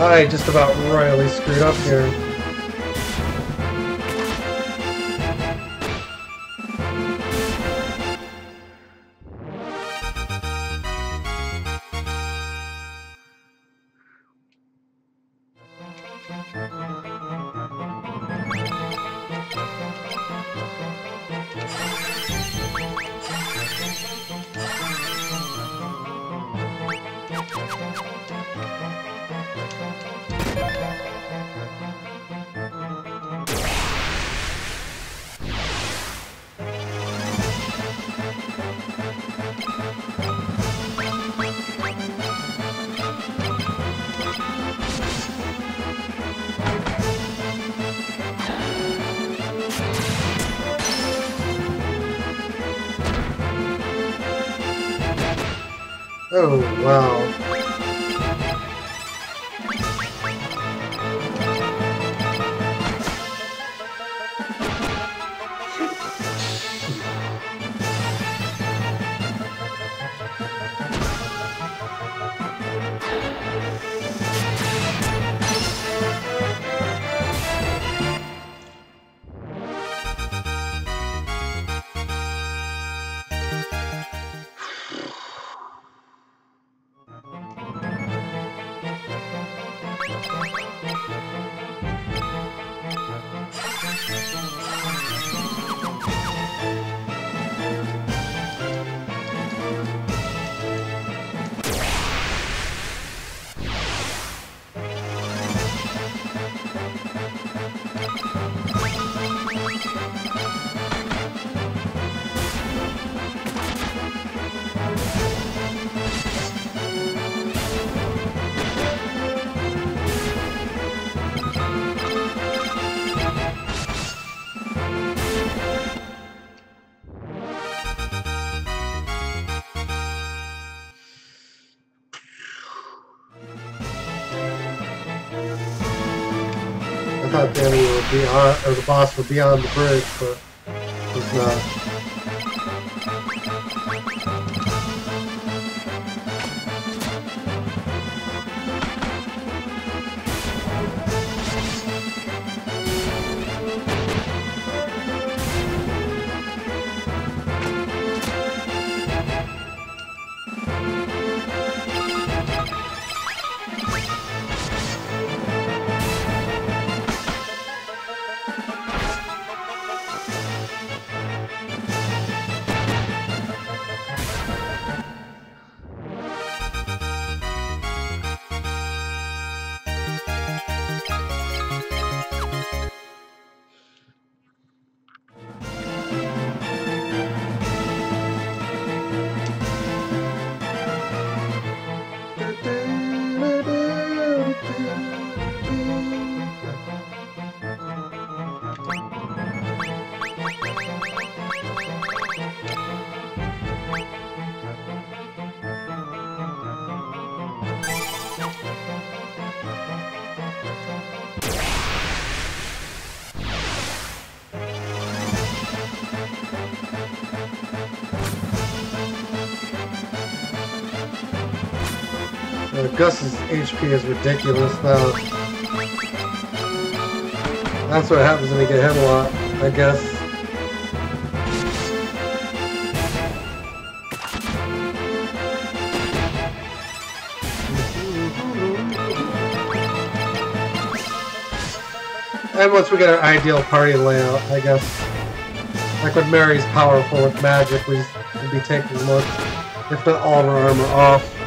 I just about royally screwed up here. Or the boss would be on the bridge, but Uh, Gus's HP is ridiculous though. That's what happens when you get hit a lot, I guess. And once we get our ideal party layout, I guess. Like when Mary's powerful with magic, we would be taking most, if not all of our armor off.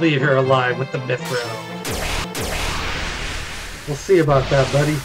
Leave here alive with the Mythril. We'll see about that, buddy.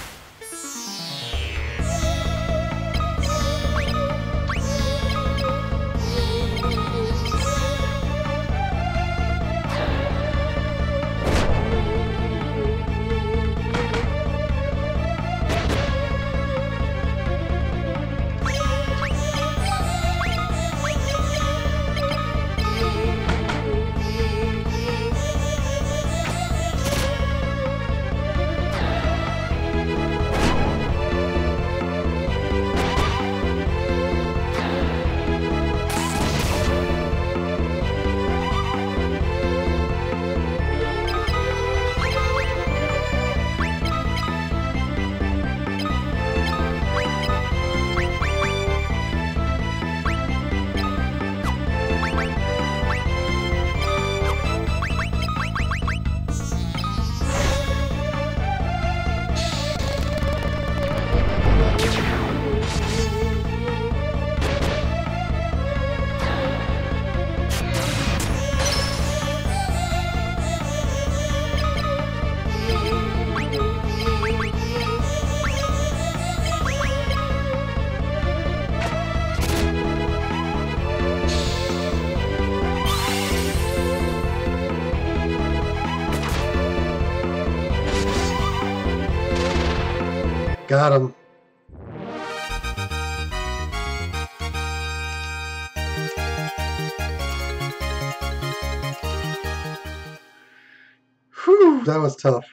Got him. Whew, that was tough.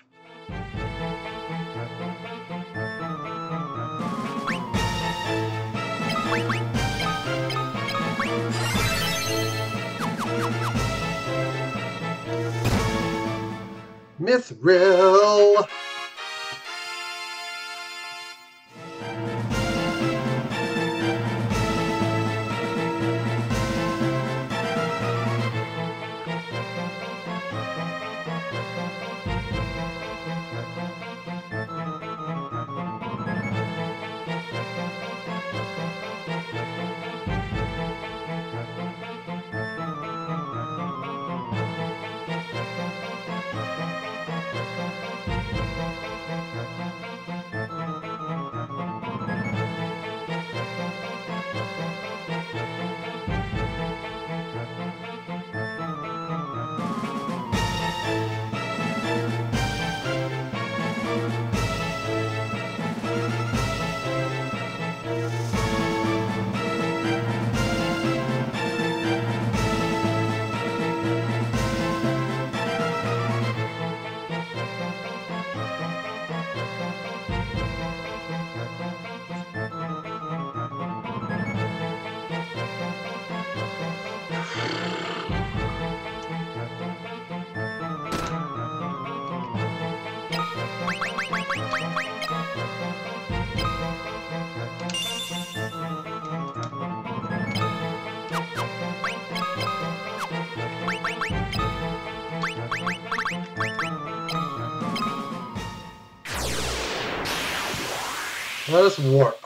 Let us warp.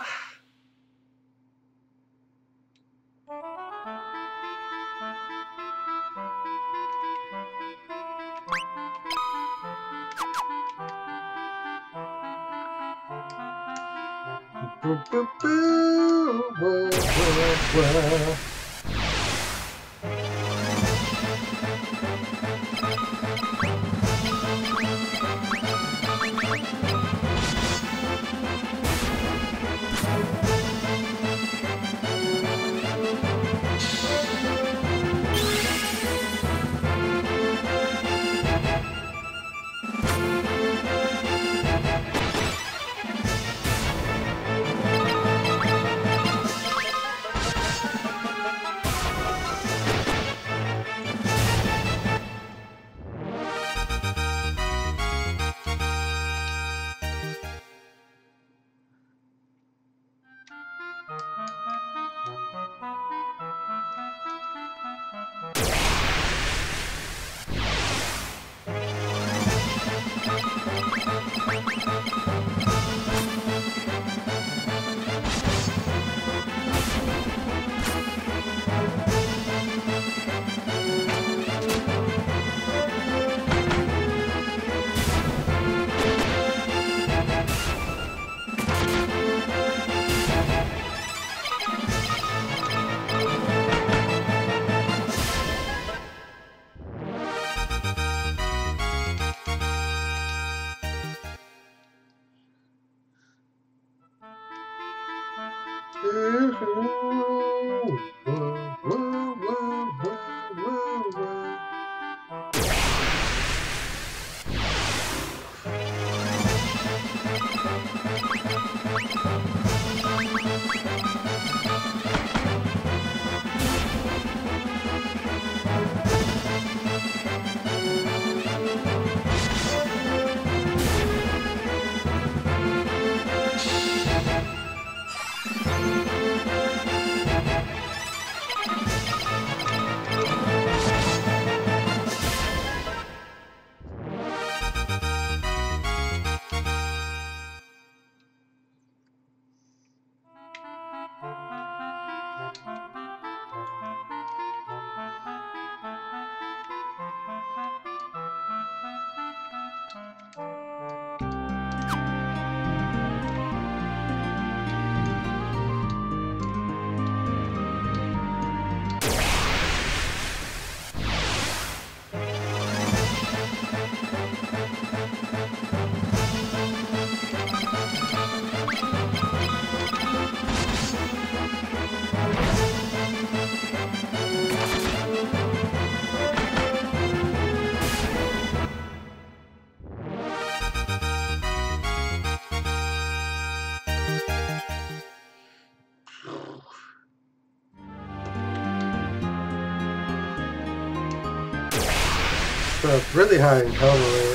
Really high rate. Queen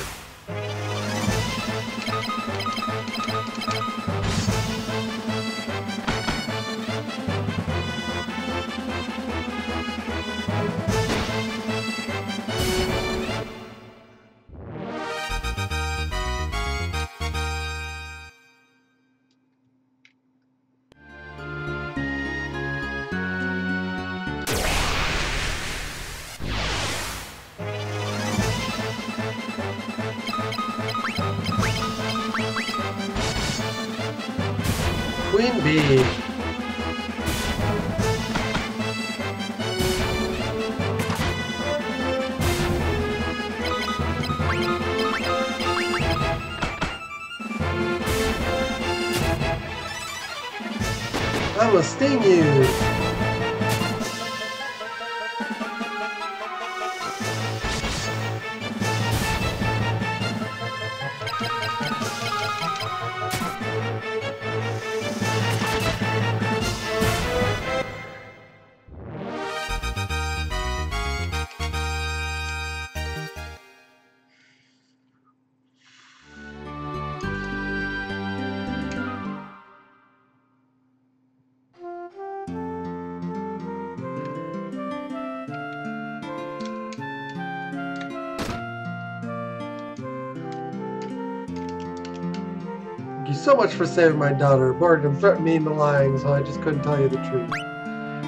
for saving my daughter. Borghen threatened me into lying, so I just couldn't tell you the truth.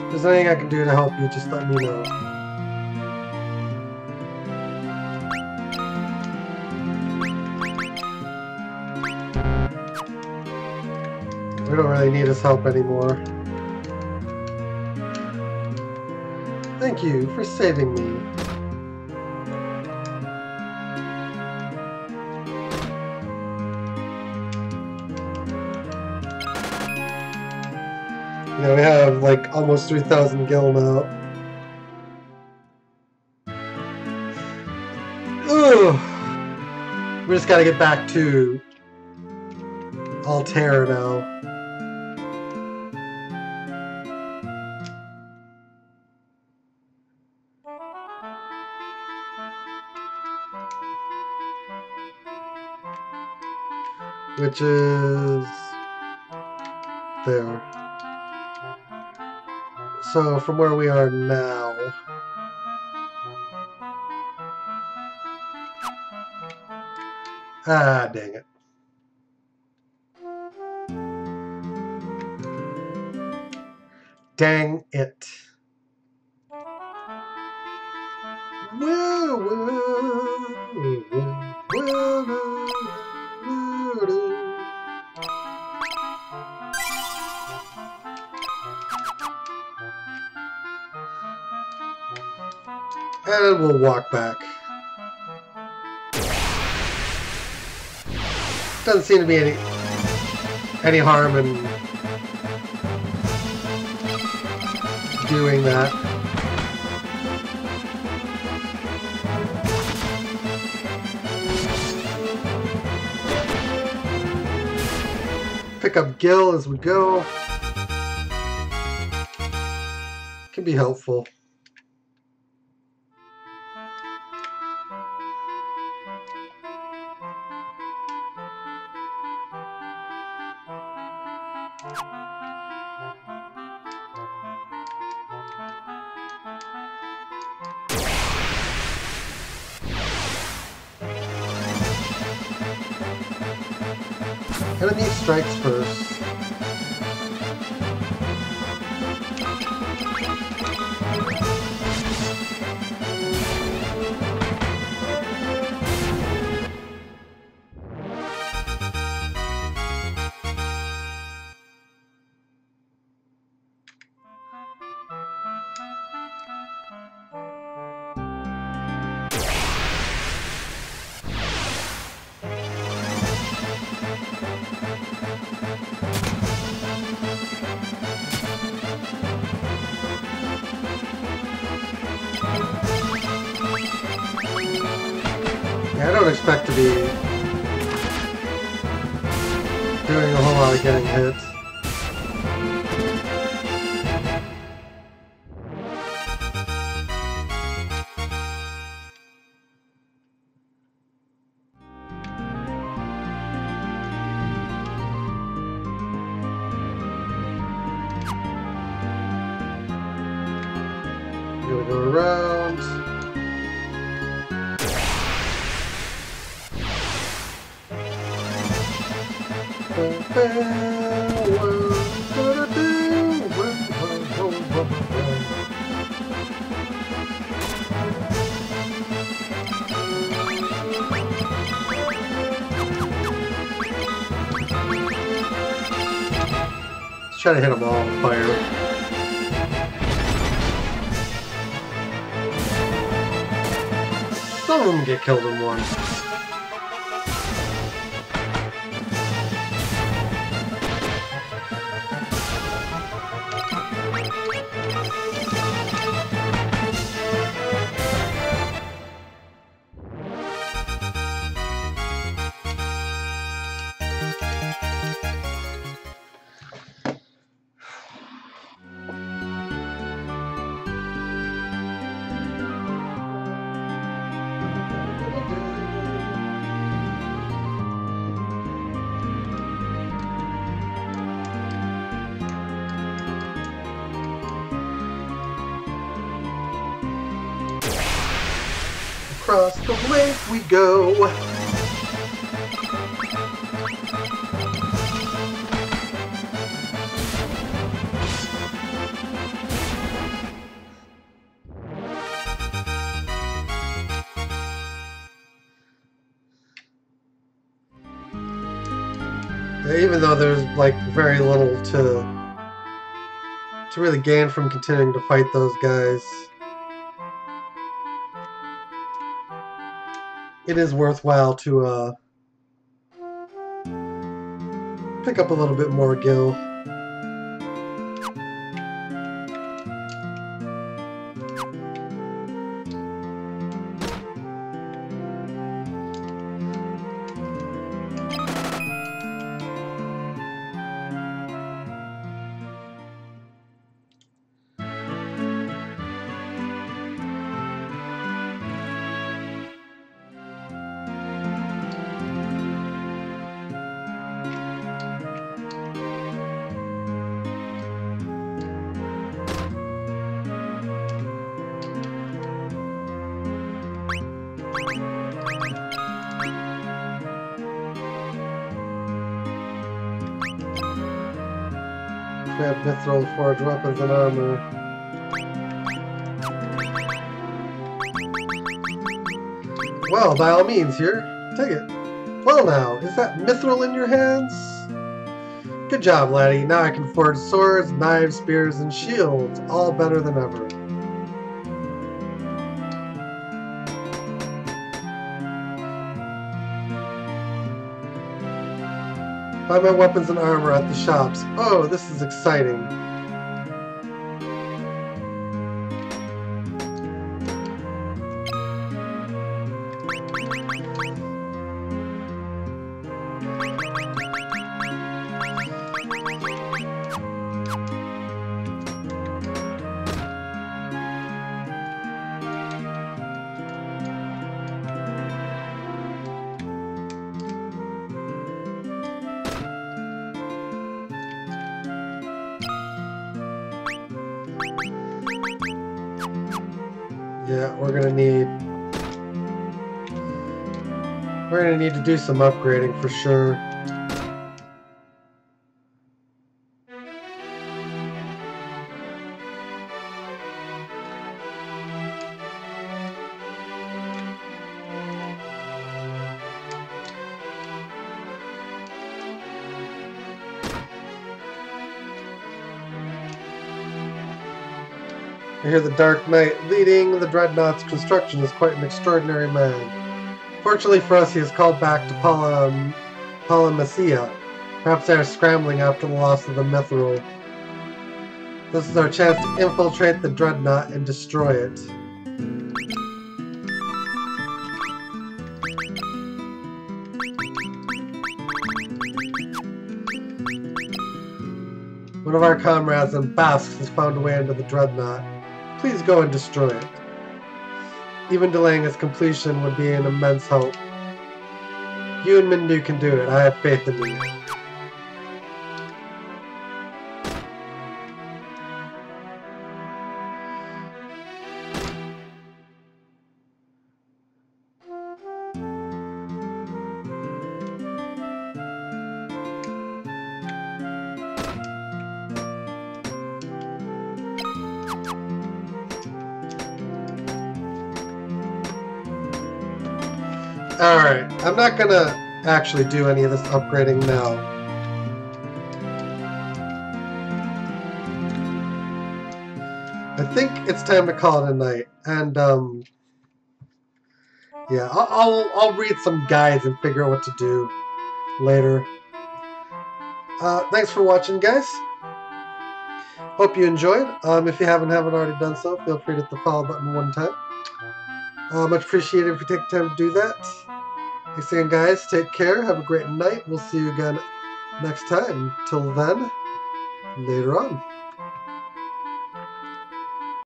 If there's anything I can do to help you, just let me know. We don't really need his help anymore. Thank you for saving me. Almost 3,000 gil now. Ugh. We just gotta get back to Altair now. Which is there. So from where we are now. Ah, dang it. Dang it. And we'll walk back. Doesn't seem to be any any harm in doing that. Pick up Gil as we go. Can be helpful. Gain from continuing to fight those guys. it is worthwhile to uh, pick up a little bit more gil. Grab mythril, forge weapons and armor. Well, by all means, here, take it. Well now, is that mythril in your hands? Good job, laddie. Now I can forge swords, knives, spears, and shields, all better than ever. Buy my weapons and armor at the shops. Oh, this is exciting. Do some upgrading for sure. I hear the Dark Knight leading the Dreadnought's construction is quite an extraordinary man. Fortunately for us, he is called back to Pala, um, Palamecia. Perhaps they are scrambling after the loss of the Mythril. This is our chance to infiltrate the Dreadnought and destroy it. One of our comrades in Bafsk has found a way into the Dreadnought. Please go and destroy it. Even delaying its completion would be an immense help. You and Minwu can do it. I have faith in you. Actually do any of this upgrading now. I think it's time to call it a night, and um, yeah, I'll, I'll, read some guides and figure out what to do later. Uh, thanks for watching, guys. Hope you enjoyed. Um, if you haven't haven't already done so, feel free to hit the follow button one time. Uh, much appreciated if you take the time to do that. Thanks again, guys. Take care. Have a great night. We'll see you again next time. Till then, later on.